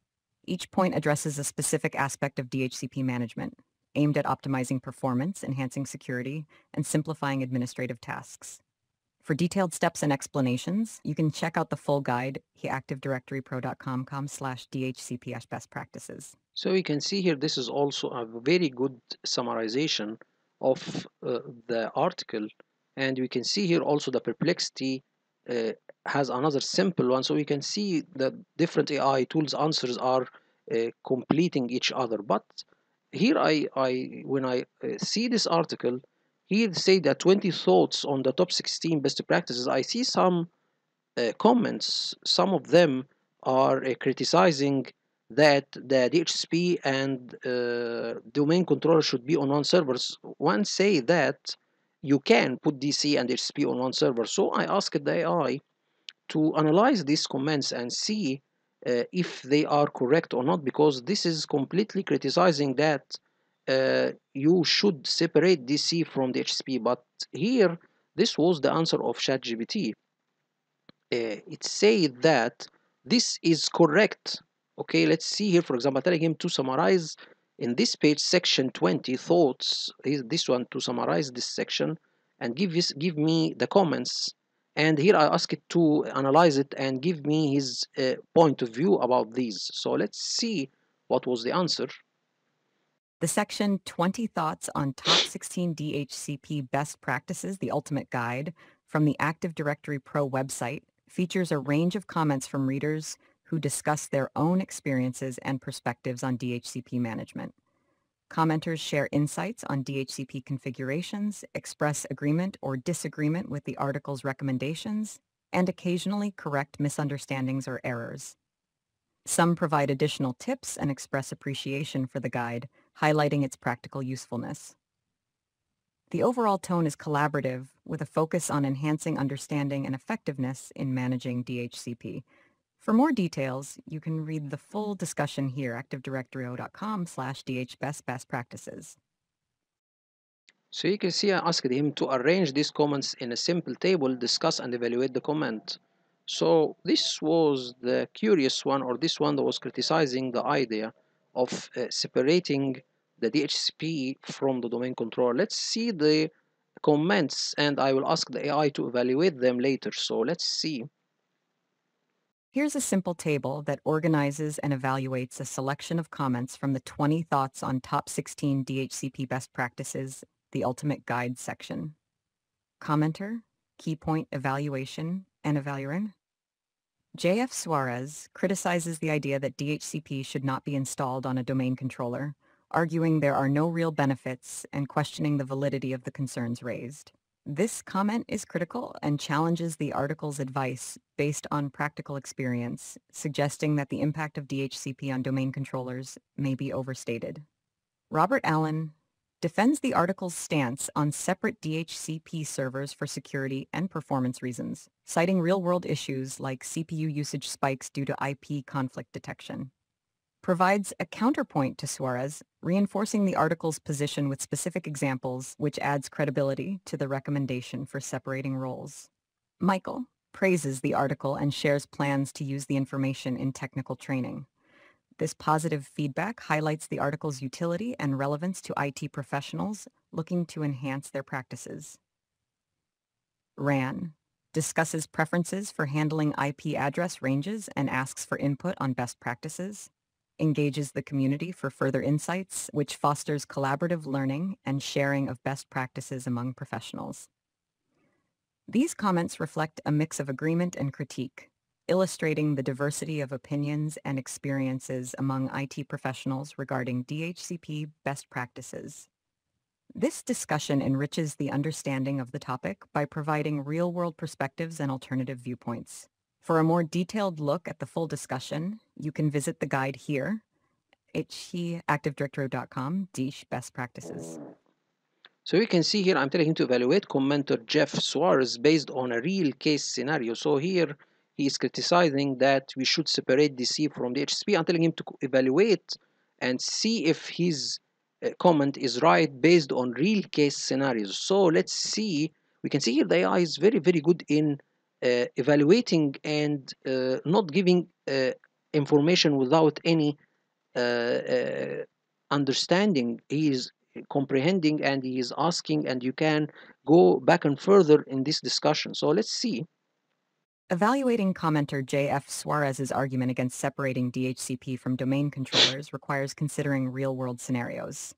Each point addresses a specific aspect of DHCP management, aimed at optimizing performance, enhancing security, and simplifying administrative tasks. For detailed steps and explanations, you can check out the full guide activedirectorypro.com slash dhcp best practices. So you can see here, this is also a very good summarization of uh, the article. And we can see here also the perplexity uh, has another simple one. So we can see that different AI tools answers are uh, completing each other. But here I, I when I uh, see this article here say that 20 thoughts on the top 16 best practices. I see some uh, comments. Some of them are uh, criticizing that the DHCP and domain controller should be on one servers. One say that you can put DC and HCP on one server. So I asked the AI to analyze these comments and see uh, if they are correct or not because this is completely criticizing that uh, you should separate DC from the HCP but here this was the answer of ChatGPT. Uh, it said that this is correct. Okay let's see here for example telling him to summarize in this page section 20 thoughts is this one to summarize this section and give this give me the comments. And here I ask it to analyze it and give me his uh, point of view about these. So let's see what was the answer. The section 20 thoughts on top 16 DHCP best practices the ultimate guide from the Active Directory Pro website features a range of comments from readers who discuss their own experiences and perspectives on DHCP management. Commenters share insights on DHCP configurations, express agreement or disagreement with the article's recommendations, and occasionally correct misunderstandings or errors. Some provide additional tips and express appreciation for the guide, highlighting its practical usefulness. The overall tone is collaborative, with a focus on enhancing understanding and effectiveness in managing DHCP, for more details, you can read the full discussion here, activedirectory.com slash dhbestbestpractices. So you can see I asked him to arrange these comments in a simple table, discuss and evaluate the comment. So this was the curious one, or this one that was criticizing the idea of uh, separating the DHCP from the domain controller. Let's see the comments and I will ask the AI to evaluate them later. So let's see. Here's a simple table that organizes and evaluates a selection of comments from the 20 Thoughts on Top 16 DHCP Best Practices, the Ultimate Guide section. Commenter, Key Point Evaluation, and Evaluarin. J.F. Suarez criticizes the idea that DHCP should not be installed on a domain controller, arguing there are no real benefits and questioning the validity of the concerns raised. This comment is critical and challenges the article's advice based on practical experience, suggesting that the impact of DHCP on domain controllers may be overstated. Robert Allen defends the article's stance on separate DHCP servers for security and performance reasons, citing real-world issues like CPU usage spikes due to IP conflict detection. Provides a counterpoint to Suarez, reinforcing the article's position with specific examples, which adds credibility to the recommendation for separating roles. Michael praises the article and shares plans to use the information in technical training. This positive feedback highlights the article's utility and relevance to IT professionals looking to enhance their practices. RAN discusses preferences for handling IP address ranges and asks for input on best practices, engages the community for further insights, which fosters collaborative learning and sharing of best practices among professionals. These comments reflect a mix of agreement and critique, illustrating the diversity of opinions and experiences among IT professionals regarding DHCP best practices. This discussion enriches the understanding of the topic by providing real-world perspectives and alternative viewpoints. For a more detailed look at the full discussion, you can visit the guide here, hetactivedirectory.com, DISH Best Practices. So you can see here, I'm telling him to evaluate commenter Jeff Suarez based on a real case scenario. So here, he is criticizing that we should separate DC from DHCP. I'm telling him to evaluate and see if his uh, comment is right based on real case scenarios. So let's see. We can see here the AI is very, very good in evaluating and uh, not giving uh, information without any uh, uh, understanding. He is comprehending and he is asking and you can go back and further in this discussion. So let's see. Evaluating commenter J.F. Suarez's argument against separating DHCP from domain controllers requires considering real-world scenarios.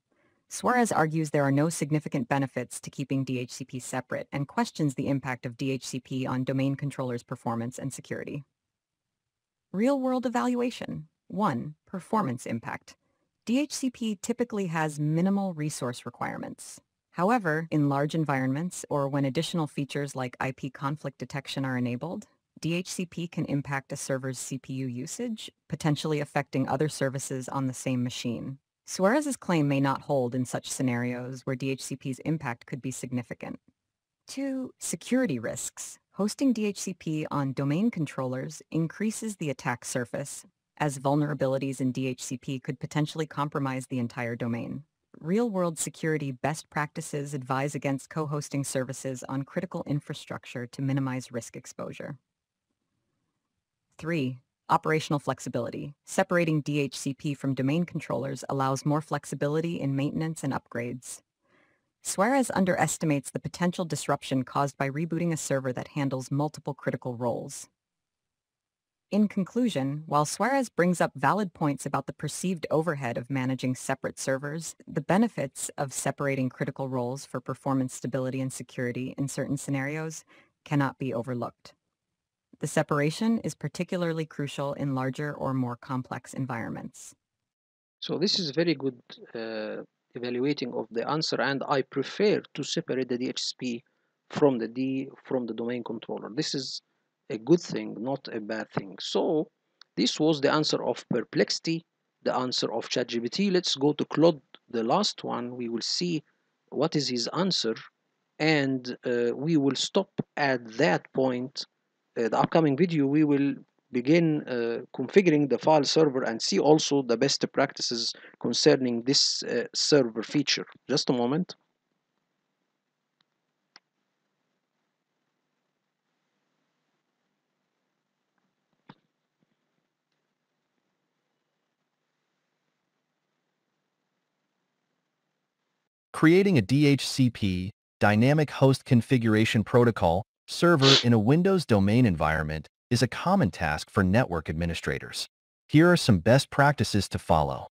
Suarez argues there are no significant benefits to keeping DHCP separate and questions the impact of DHCP on domain controllers' performance and security. Real-world evaluation. 1. Performance impact. DHCP typically has minimal resource requirements. However, in large environments or when additional features like IP conflict detection are enabled, DHCP can impact a server's CPU usage, potentially affecting other services on the same machine. Suarez's claim may not hold in such scenarios where DHCP's impact could be significant. 2. Security risks. Hosting DHCP on domain controllers increases the attack surface, as vulnerabilities in DHCP could potentially compromise the entire domain. Real-world security best practices advise against co-hosting services on critical infrastructure to minimize risk exposure. 3. Operational flexibility. Separating DHCP from domain controllers allows more flexibility in maintenance and upgrades. Suarez underestimates the potential disruption caused by rebooting a server that handles multiple critical roles. In conclusion, while Suarez brings up valid points about the perceived overhead of managing separate servers, the benefits of separating critical roles for performance stability and security in certain scenarios cannot be overlooked. The separation is particularly crucial in larger or more complex environments. So this is very good uh, evaluating of the answer and I prefer to separate the DHCP from the D from the domain controller. This is a good thing, not a bad thing. So this was the answer of perplexity, the answer of ChatGPT. Let's go to Claude, the last one. We will see what is his answer and uh, we will stop at that point the upcoming video we will begin uh, configuring the file server and see also the best practices concerning this uh, server feature. Just a moment. Creating a DHCP, Dynamic Host Configuration Protocol, server in a Windows domain environment is a common task for network administrators. Here are some best practices to follow.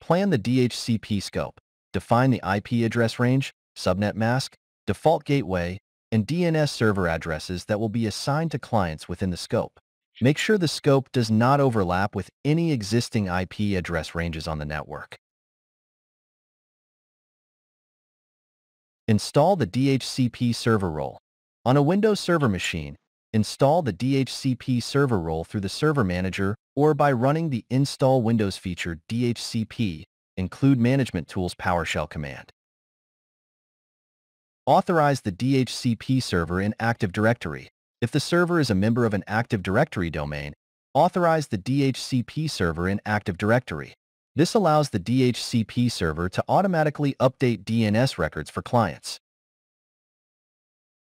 Plan the DHCP scope. Define the IP address range, subnet mask, default gateway, and DNS server addresses that will be assigned to clients within the scope. Make sure the scope does not overlap with any existing IP address ranges on the network. Install the DHCP server role. On a Windows Server machine, install the DHCP server role through the Server Manager or by running the Install Windows feature DHCP include Management Tools PowerShell command. Authorize the DHCP server in Active Directory. If the server is a member of an Active Directory domain, authorize the DHCP server in Active Directory. This allows the DHCP server to automatically update DNS records for clients.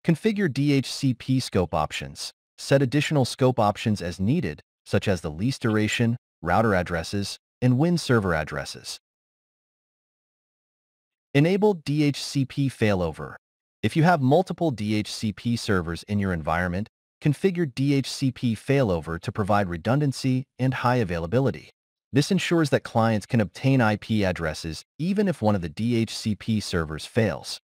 Configure DHCP scope options. Set additional scope options as needed, such as the lease duration, router addresses, and WINS server addresses. Enable DHCP failover. If you have multiple DHCP servers in your environment, configure DHCP failover to provide redundancy and high availability. This ensures that clients can obtain IP addresses even if one of the DHCP servers fails.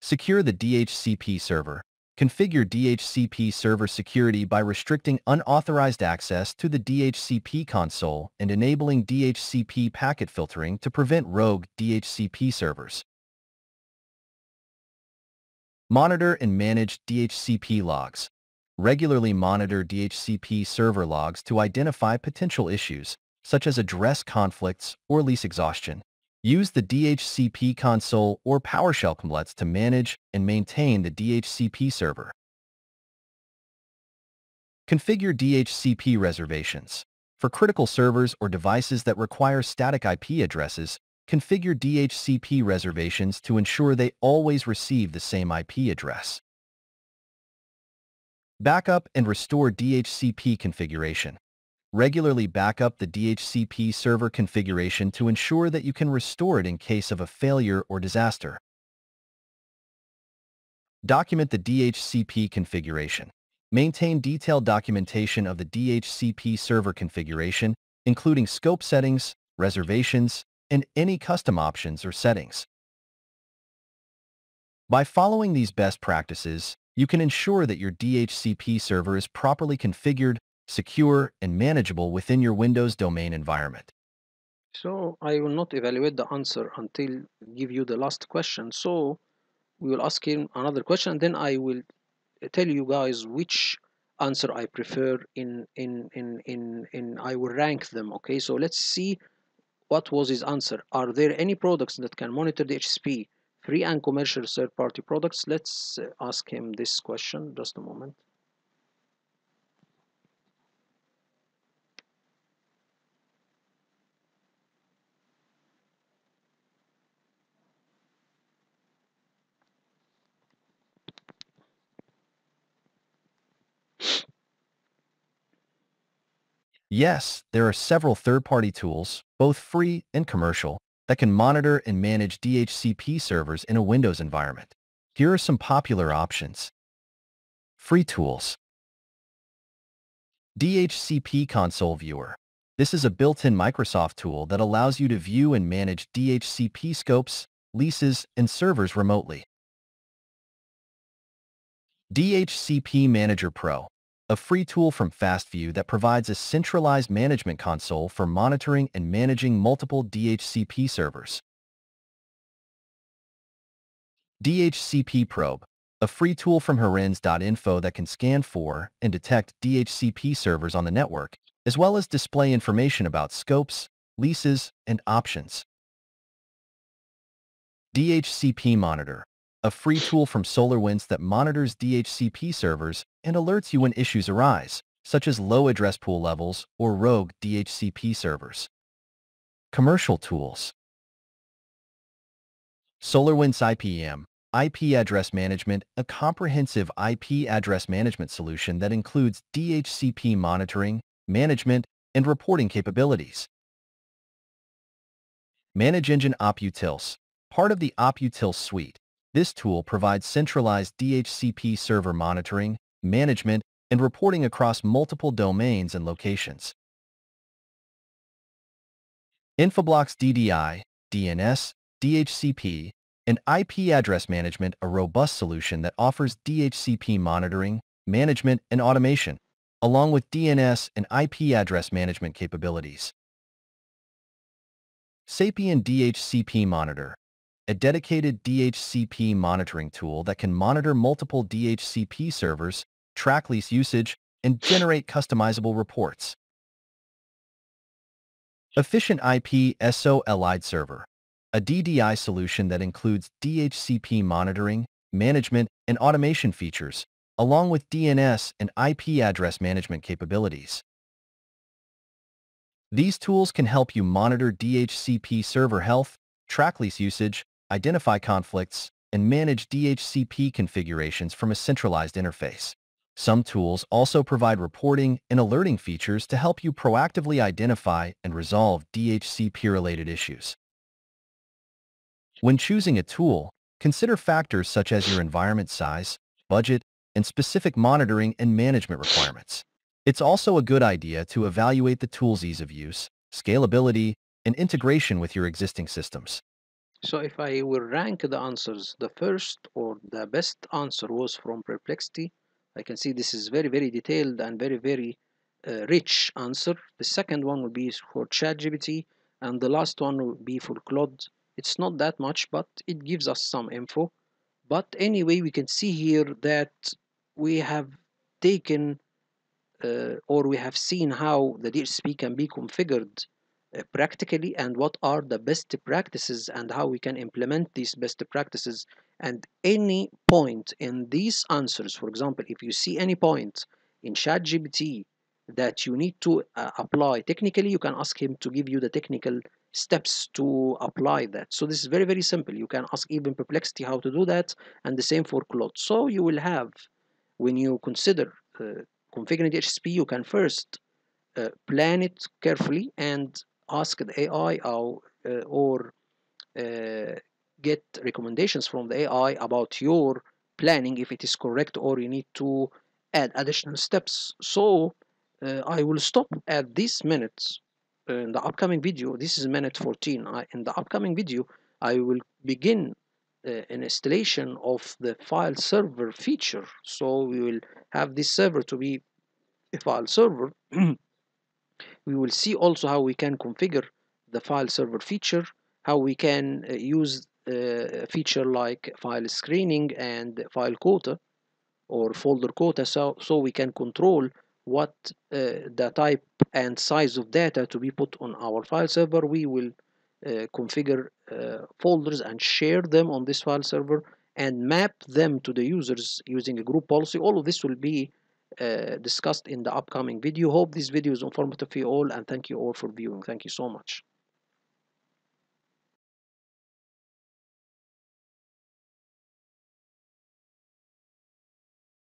Secure the DHCP server. Configure DHCP server security by restricting unauthorized access to the DHCP console and enabling DHCP packet filtering to prevent rogue DHCP servers. Monitor and manage DHCP logs. Regularly monitor DHCP server logs to identify potential issues, such as address conflicts or lease exhaustion. Use the DHCP console or PowerShell templates to manage and maintain the DHCP server. Configure DHCP reservations. For critical servers or devices that require static IP addresses, configure DHCP reservations to ensure they always receive the same IP address. Backup and restore DHCP configuration. Regularly backup the DHCP server configuration to ensure that you can restore it in case of a failure or disaster. Document the DHCP configuration. Maintain detailed documentation of the DHCP server configuration, including scope settings, reservations, and any custom options or settings. By following these best practices, you can ensure that your DHCP server is properly configured secure, and manageable within your Windows domain environment. So I will not evaluate the answer until give you the last question. So we will ask him another question and then I will uh, tell you guys which answer I prefer in in in in in I will rank them okay so let's see what was his answer are there any products that can monitor DHCP free and commercial third-party products. Let's uh, ask him this question. Just a moment. Yes, there are several third-party tools, both free and commercial, that can monitor and manage DHCP servers in a Windows environment. Here are some popular options. Free tools. DHCP Console Viewer. This is a built-in Microsoft tool that allows you to view and manage DHCP scopes, leases, and servers remotely. DHCP Manager Pro a free tool from FastView that provides a centralized management console for monitoring and managing multiple DHCP servers. DHCP Probe, a free tool from Herens.info that can scan for and detect DHCP servers on the network, as well as display information about scopes, leases, and options. DHCP Monitor, a free tool from SolarWinds that monitors DHCP servers and alerts you when issues arise, such as low address pool levels or rogue DHCP servers. Commercial tools. SolarWinds IPAM, IP Address Management, a comprehensive IP address management solution that includes DHCP monitoring, management, and reporting capabilities. Manage ManageEngine OpUtils, part of the OpUtils suite, this tool provides centralized DHCP server monitoring, management, and reporting across multiple domains and locations. Infoblox DDI, DNS, DHCP, and IP address management a robust solution that offers DHCP monitoring, management, and automation, along with DNS and IP address management capabilities. Sapien DHCP Monitor a dedicated DHCP monitoring tool that can monitor multiple DHCP servers, track lease usage, and generate customizable reports. Efficient IP SOLID Server, a DDI solution that includes DHCP monitoring, management, and automation features, along with DNS and IP address management capabilities. These tools can help you monitor DHCP server health, track lease usage, identify conflicts, and manage DHCP configurations from a centralized interface. Some tools also provide reporting and alerting features to help you proactively identify and resolve DHCP-related issues. When choosing a tool, consider factors such as your environment size, budget, and specific monitoring and management requirements. It's also a good idea to evaluate the tool's ease of use, scalability, and integration with your existing systems. So if I will rank the answers, the first or the best answer was from Perplexity. I can see this is very, very detailed and very, very uh, rich answer. The second one will be for ChatGPT and the last one will be for Claude. It's not that much, but it gives us some info. But anyway, we can see here that we have taken uh, or we have seen how the DHCP can be configured practically and what are the best practices and how we can implement these best practices. And any point in these answers for example if you see any point in ChatGPT that you need to uh, apply technically you can ask him to give you the technical steps to apply that. So this is very very simple. You can ask even perplexity how to do that and the same for Claude. So you will have when you consider uh, configuring the DHCP, you can first uh, plan it carefully and ask the AI or, uh, or uh, get recommendations from the AI about your planning if it is correct or you need to add additional steps. So uh, I will stop at this minute in the upcoming video. This is minute 14. I, in the upcoming video, I will begin uh, an installation of the file server feature. So we will have this server to be a file server. we will see also how we can configure the file server feature, how we can uh, use uh, a feature like file screening and file quota or folder quota so, so we can control what uh, the type and size of data to be put on our file server. We will uh, configure uh, folders and share them on this file server and map them to the users using a group policy. All of this will be Uh, discussed in the upcoming video. Hope this video is informative for you all and thank you all for viewing. Thank you so much.